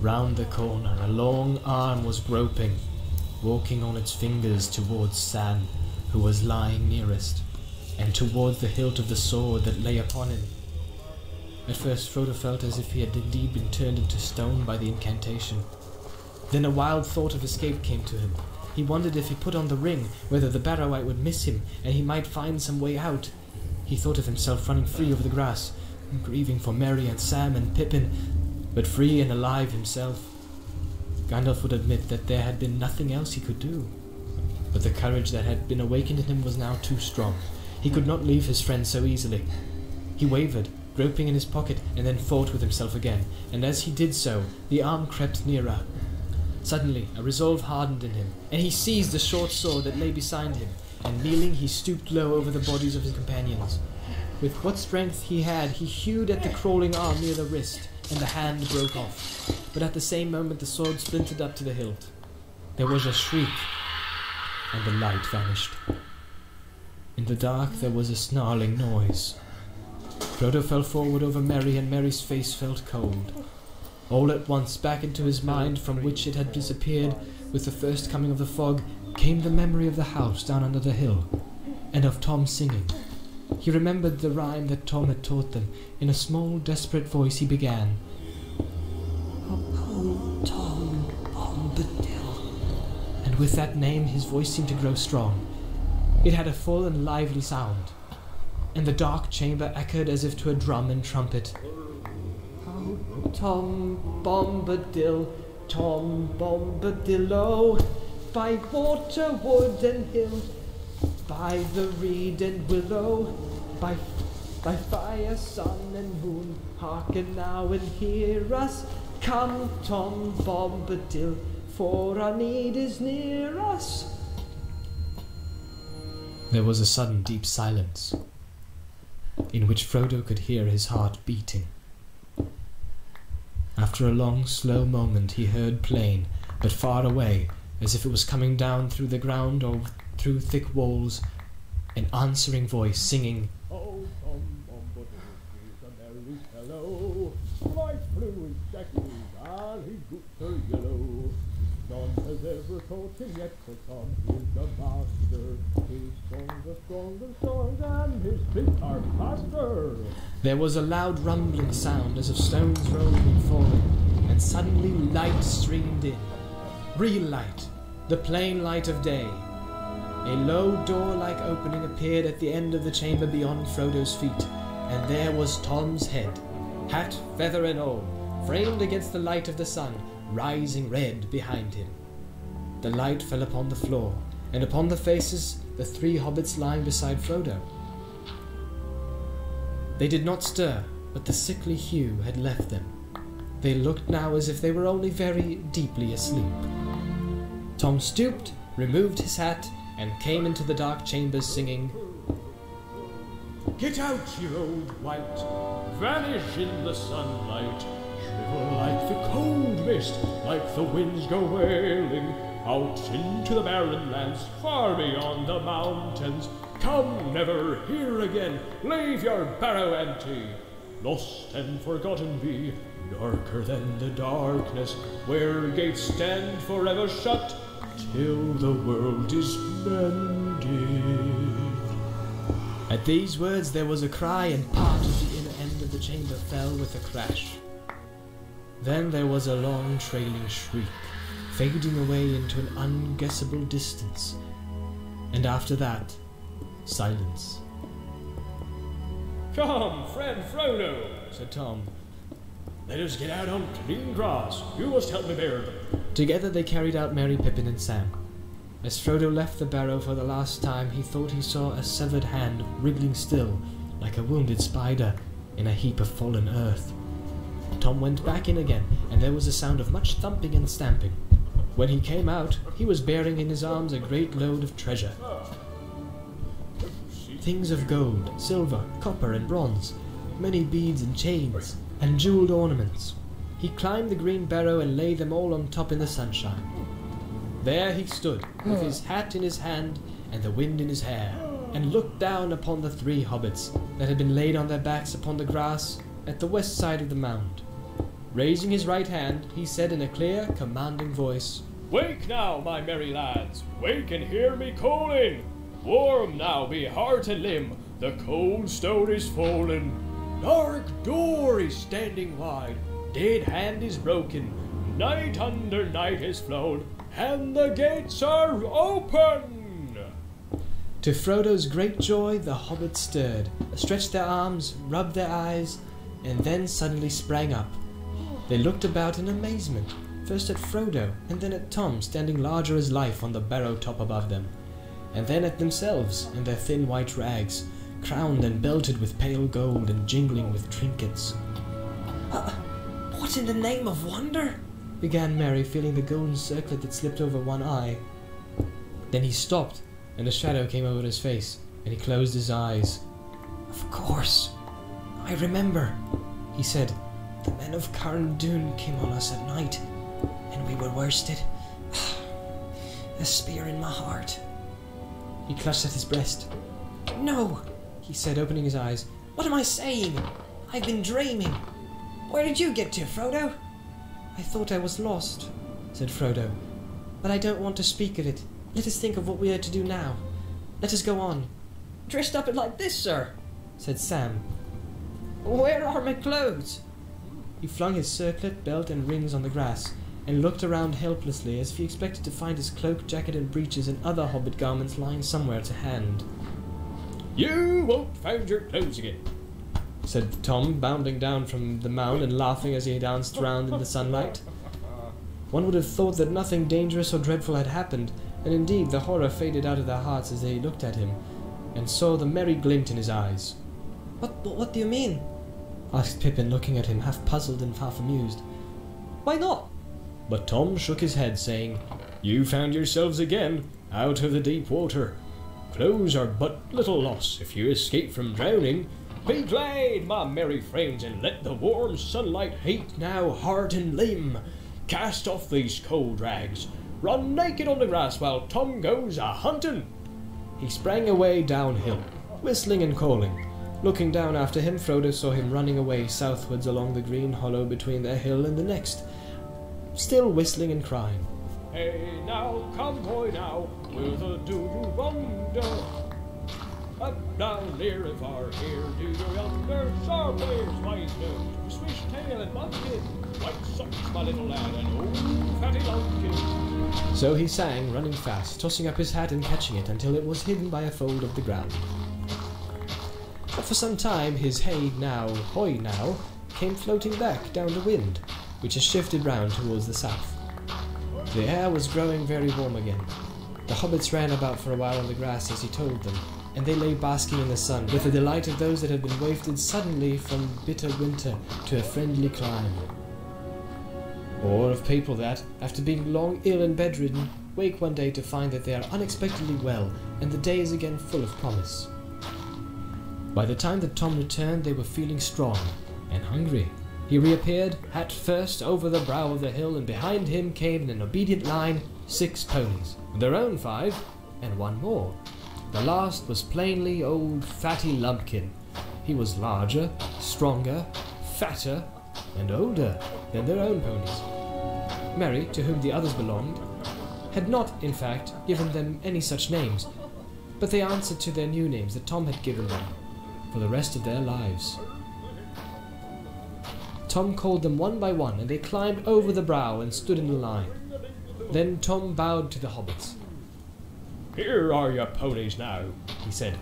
Round the corner, a long arm was groping, walking on its fingers towards Sam, who was lying nearest, and towards the hilt of the sword that lay upon him. At first, Frodo felt as if he had indeed been turned into stone by the incantation. Then a wild thought of escape came to him. He wondered if he put on the ring, whether the Barrow-wight would miss him, and he might find some way out. He thought of himself running free over the grass, grieving for Merry and Sam and Pippin, but free and alive himself. Gandalf would admit that there had been nothing else he could do. But the courage that had been awakened in him was now too strong. He could not leave his friend so easily. He wavered, groping in his pocket, and then fought with himself again, and as he did so, the arm crept nearer. Suddenly, a resolve hardened in him, and he seized the short sword that lay beside him, and kneeling, he stooped low over the bodies of his companions. With what strength he had, he hewed at the crawling arm near the wrist, and the hand broke off. But at the same moment, the sword splintered up to the hilt. There was a shriek, and the light vanished. In the dark, there was a snarling noise. Frodo fell forward over Merry, and Merry's face felt cold. All at once, back into his mind, from which it had disappeared with the first coming of the fog, came the memory of the house down under the hill, and of Tom singing. He remembered the rhyme that Tom had taught them. In a small, desperate voice, he began, Oh, Tom Bombadil. and with that name, his voice seemed to grow strong. It had a full and lively sound, and the dark chamber echoed as if to a drum and trumpet. Tom Bombadil, Tom Bombadillo, by water, wood, and hill, by the reed and willow, by by fire, sun, and moon, hearken now and hear us. Come, Tom Bombadil, for our need is near us. There was a sudden deep silence, in which Frodo could hear his heart beating. After a long, slow moment, he heard plain, but far away, as if it was coming down through the ground or through thick walls, an answering voice singing, Oh, Tom Bombadil, he's a merry fellow. Life's blue is Jackie's, and his boots are yellow. None has ever taught him yet, for Tom is the master. His songs are stronger songs, and his feet are faster. There was a loud rumbling sound as of stones rolling and falling, and suddenly light streamed in. Real light, the plain light of day. A low door like opening appeared at the end of the chamber beyond Frodo's feet, and there was Tom's head, hat, feather, and all, framed against the light of the sun, rising red behind him. The light fell upon the floor, and upon the faces the three hobbits lying beside Frodo. They did not stir, but the sickly hue had left them. They looked now as if they were only very deeply asleep. Tom stooped, removed his hat, and came into the dark chambers singing, Get out, you old wight, vanish in the sunlight, shiver like the cold mist, like the winds go wailing, out into the barren lands, far beyond the mountains. Come never here again, leave your barrow empty, lost and forgotten be, darker than the darkness, where gates stand forever shut, till the world is mended. At these words there was a cry, and part of the inner end of the chamber fell with a crash. Then there was a long trailing shriek, fading away into an unguessable distance, and after that, silence. Come, friend Frodo, said Tom. Let us get out on clean grass. You must help me bear them. Together they carried out Merry, Pippin, and Sam. As Frodo left the barrow for the last time, he thought he saw a severed hand wriggling still, like a wounded spider, in a heap of fallen earth. Tom went back in again, and there was a sound of much thumping and stamping. When he came out, he was bearing in his arms a great load of treasure. Things of gold, silver, copper, and bronze, many beads and chains, and jeweled ornaments. He climbed the green barrow and laid them all on top in the sunshine. There he stood, with his hat in his hand and the wind in his hair, and looked down upon the three hobbits that had been laid on their backs upon the grass at the west side of the mound. Raising his right hand, he said in a clear, commanding voice, Wake now, my merry lads, wake and hear me calling. Warm now be heart and limb, the cold stone is fallen. Dark door is standing wide, dead hand is broken, night under night has flown, and the gates are open! To Frodo's great joy, the hobbits stirred, stretched their arms, rubbed their eyes, and then suddenly sprang up. They looked about in amazement, first at Frodo, and then at Tom standing larger as life on the barrow top above them, and then at themselves in their thin white rags, crowned and belted with pale gold and jingling with trinkets. Uh, what in the name of wonder? began Merry, feeling the golden circlet that slipped over one eye. Then he stopped, and a shadow came over his face, and he closed his eyes. Of course. I remember, he said. The men of Dûn came on us at night, and we were worsted. a spear in my heart. He clutched at his breast. No, he said, opening his eyes. What am I saying? I've been dreaming. Where did you get to, Frodo? I thought I was lost, said Frodo, but I don't want to speak of it. Let us think of what we are to do now. Let us go on. Dressed up in like this, sir, said Sam. Where are my clothes? He flung his circlet, belt, and rings on the grass, and looked around helplessly as if he expected to find his cloak, jacket, and breeches and other hobbit garments lying somewhere to hand. You won't find your clothes again, said Tom, bounding down from the mound and laughing as he danced round in the sunlight. One would have thought that nothing dangerous or dreadful had happened, and indeed the horror faded out of their hearts as they looked at him, and saw the merry glint in his eyes. What, what do you mean? asked Pippin, looking at him, half puzzled and half amused. Why not? But Tom shook his head, saying, You found yourselves again, out of the deep water. Clothes are but little loss if you escape from drowning. Be glad, my merry friends, and let the warm sunlight heat now heart and limb. Cast off these cold rags. Run naked on the grass while Tom goes a hunting. He sprang away downhill, whistling and calling. Looking down after him, Frodo saw him running away southwards along the green hollow between their hill and the next, still whistling and crying. Hey now, come boy now, whither do you wander? Up down near and far here, do you yonder? Sharp ears, wide nose, swish tail and bumpkin, white socks, my little lad, and old fatty lumpkin. So he sang, running fast, tossing up his hat and catching it until it was hidden by a fold of the ground. But for some time his hey now, hoy now, came floating back down the wind, which has shifted round towards the south. The air was growing very warm again. The hobbits ran about for a while on the grass as he told them, and they lay basking in the sun with the delight of those that had been wafted suddenly from bitter winter to a friendly clime. Or of people that, after being long ill and bedridden, wake one day to find that they are unexpectedly well and the day is again full of promise. By the time that Tom returned, they were feeling strong and hungry. He reappeared, hat first, over the brow of the hill, and behind him came in an obedient line six ponies, their own five, and one more. The last was plainly old Fatty Lumpkin. He was larger, stronger, fatter, and older than their own ponies. Merry, to whom the others belonged, had not, in fact, given them any such names, but they answered to their new names that Tom had given them for the rest of their lives. Tom called them one by one, and they climbed over the brow and stood in a line. Then Tom bowed to the hobbits. Here are your ponies now, he said.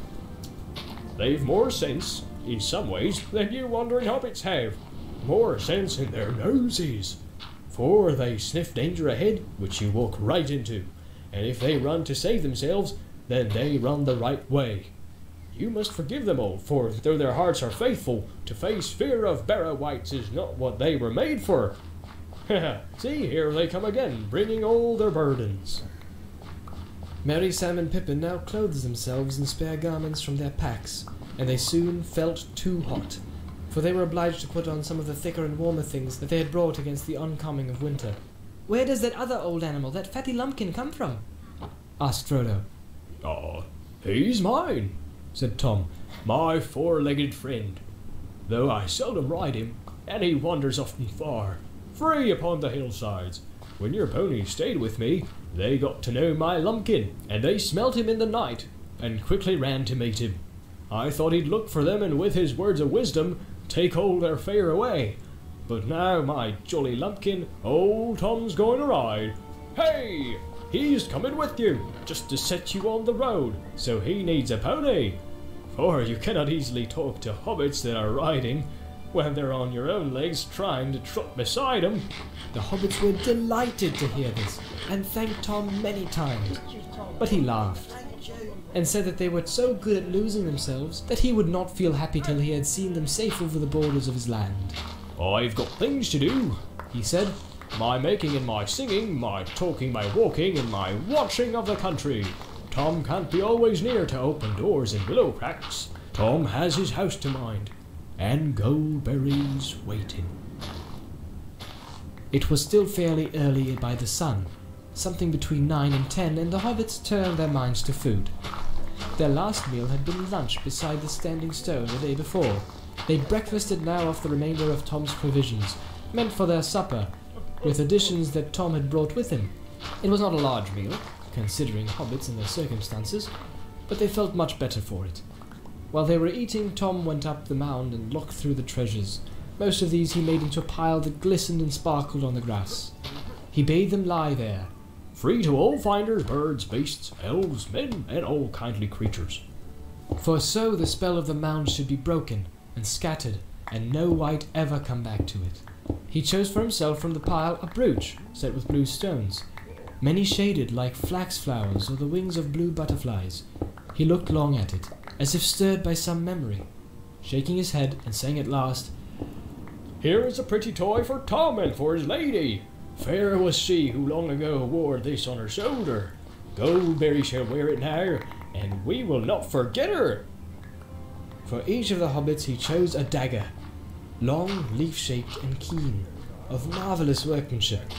They've more sense, in some ways, than you wandering hobbits have. More sense in their noses. For they sniff danger ahead, which you walk right into. And if they run to save themselves, then they run the right way. You must forgive them all, for though their hearts are faithful, to face fear of Barrow Wights is not what they were made for. See, here they come again, bringing all their burdens. Merry Sam and Pippin now clothed themselves in spare garments from their packs, and they soon felt too hot, for they were obliged to put on some of the thicker and warmer things that they had brought against the oncoming of winter. Where does that other old animal, that fatty lumpkin, come from? asked Frodo. Ah, he's mine, said Tom, my four-legged friend. Though I seldom ride him, and he wanders often far, free upon the hillsides. When your ponies stayed with me, they got to know my lumpkin, and they smelt him in the night, and quickly ran to meet him. I thought he'd look for them, and with his words of wisdom, take all their fare away. But now, my jolly lumpkin, old Tom's going to ride. Hey! He's coming with you, just to set you on the road, so he needs a pony. For you cannot easily talk to hobbits that are riding when they're on your own legs trying to trot beside 'em. The hobbits were delighted to hear this and thanked Tom many times. But he laughed and said that they were so good at losing themselves that he would not feel happy till he had seen them safe over the borders of his land. I've got things to do, he said. My making and my singing, my talking, my walking, and my watching of the country. Tom can't be always near to open doors and willow cracks. Tom has his house to mind, and Goldberry's waiting. It was still fairly early by the sun, something between nine and ten, and the hobbits turned their minds to food. Their last meal had been lunch beside the standing stone the day before. They breakfasted now off the remainder of Tom's provisions, meant for their supper, with additions that Tom had brought with him. It was not a large meal, considering hobbits and their circumstances, but they felt much better for it. While they were eating, Tom went up the mound and looked through the treasures. Most of these he made into a pile that glistened and sparkled on the grass. He bade them lie there, Free to all finders, birds, beasts, elves, men, and all kindly creatures. for so the spell of the mound should be broken and scattered, and no wight ever come back to it. He chose for himself from the pile a brooch set with blue stones, many shaded like flax flowers or the wings of blue butterflies. He looked long at it, as if stirred by some memory, shaking his head and saying at last, Here is a pretty toy for Tom and for his lady. Fair was she who long ago wore this on her shoulder. Goldberry shall wear it now, and we will not forget her. For each of the hobbits he chose a dagger, long, leaf shaped, and keen, of marvellous workmanship,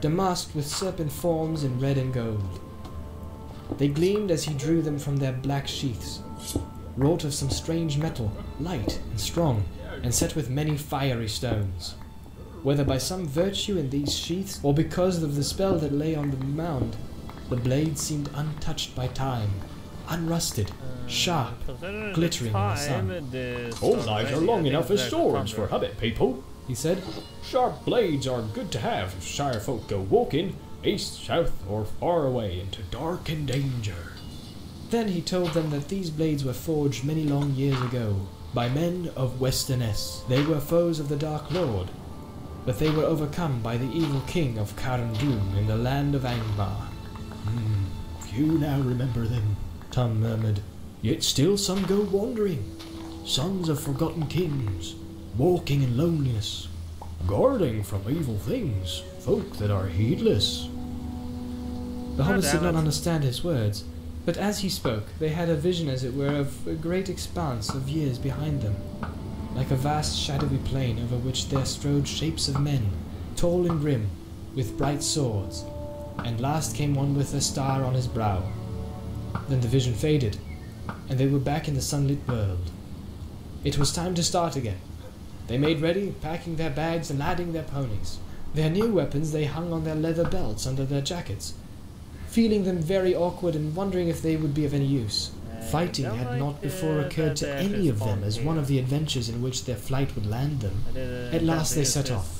damasked with serpent forms in red and gold. They gleamed as he drew them from their black sheaths, wrought of some strange metal, light and strong, and set with many fiery stones. Whether by some virtue in these sheaths, or because of the spell that lay on the mound, the blades seemed untouched by time, unrusted, sharp, Considering glittering in the sun. this All knives are long enough think as swords for thunder- hobbit people. he said. Sharp blades are good to have if shire folk go walking, east, south, or far away into dark and danger. Then he told them that these blades were forged many long years ago by men of Westernesse. They were foes of the Dark Lord, but they were overcome by the evil king of Carn Dûm in the land of Angmar. Hmm, few now remember them, Tom murmured. Yet still some go wandering, sons of forgotten kings, walking in loneliness, guarding from evil things, folk that are heedless. The Ah, hobbits did not understand his words, but as he spoke, they had a vision, as it were, of a great expanse of years behind them, like a vast shadowy plain over which there strode shapes of men, tall and grim, with bright swords, and last came one with a star on his brow. Then the vision faded, and they were back in the sunlit world. It was time to start again. They made ready, packing their bags and ladding their ponies. Their new weapons they hung on their leather belts under their jackets, feeling them very awkward and wondering if they would be of any use. Uh, Fighting had not before occurred to any of them as one of the adventures in which their flight would land them. At last they set off,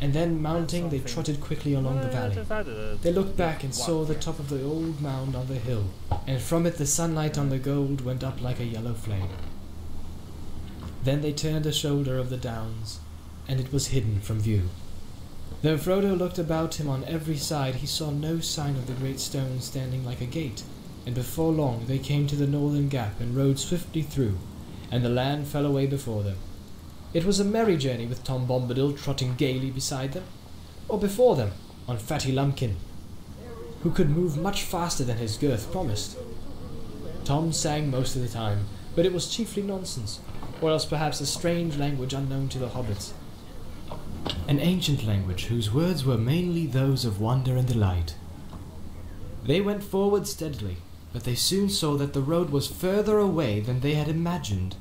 and then mounting they trotted quickly along the valley. They looked back and saw the top of the old mound on the hill, and from it the sunlight on the gold went up like a yellow flame. Then they turned a shoulder of the downs, and it was hidden from view. Though Frodo looked about him on every side, he saw no sign of the great stone standing like a gate, and before long they came to the northern gap and rode swiftly through, and the land fell away before them. It was a merry journey with Tom Bombadil trotting gaily beside them, or before them on Fatty Lumpkin, who could move much faster than his girth promised. Tom sang most of the time, but it was chiefly nonsense, or else perhaps a strange language unknown to the hobbits. An ancient language whose words were mainly those of wonder and delight. They went forward steadily, but they soon saw that the road was further away than they had imagined.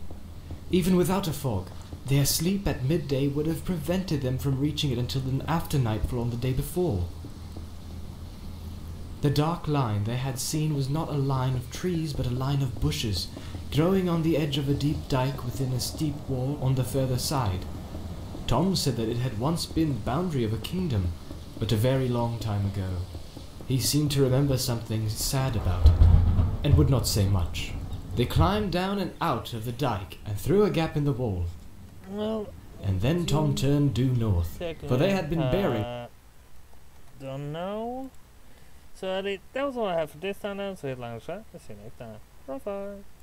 Even without a fog, their sleep at midday would have prevented them from reaching it until after nightfall on the day before. The dark line they had seen was not a line of trees, but a line of bushes, growing on the edge of a deep dike within a steep wall on the further side. Tom said that it had once been the boundary of a kingdom, but a very long time ago. He seemed to remember something sad about it, and would not say much. They climbed down and out of the dike and through a gap in the wall, Well, and then Tom turned due north. For they had been buried. Uh, don't know. So that, was all I have for this time. So hit like and subscribe. See you next time. Bye bye.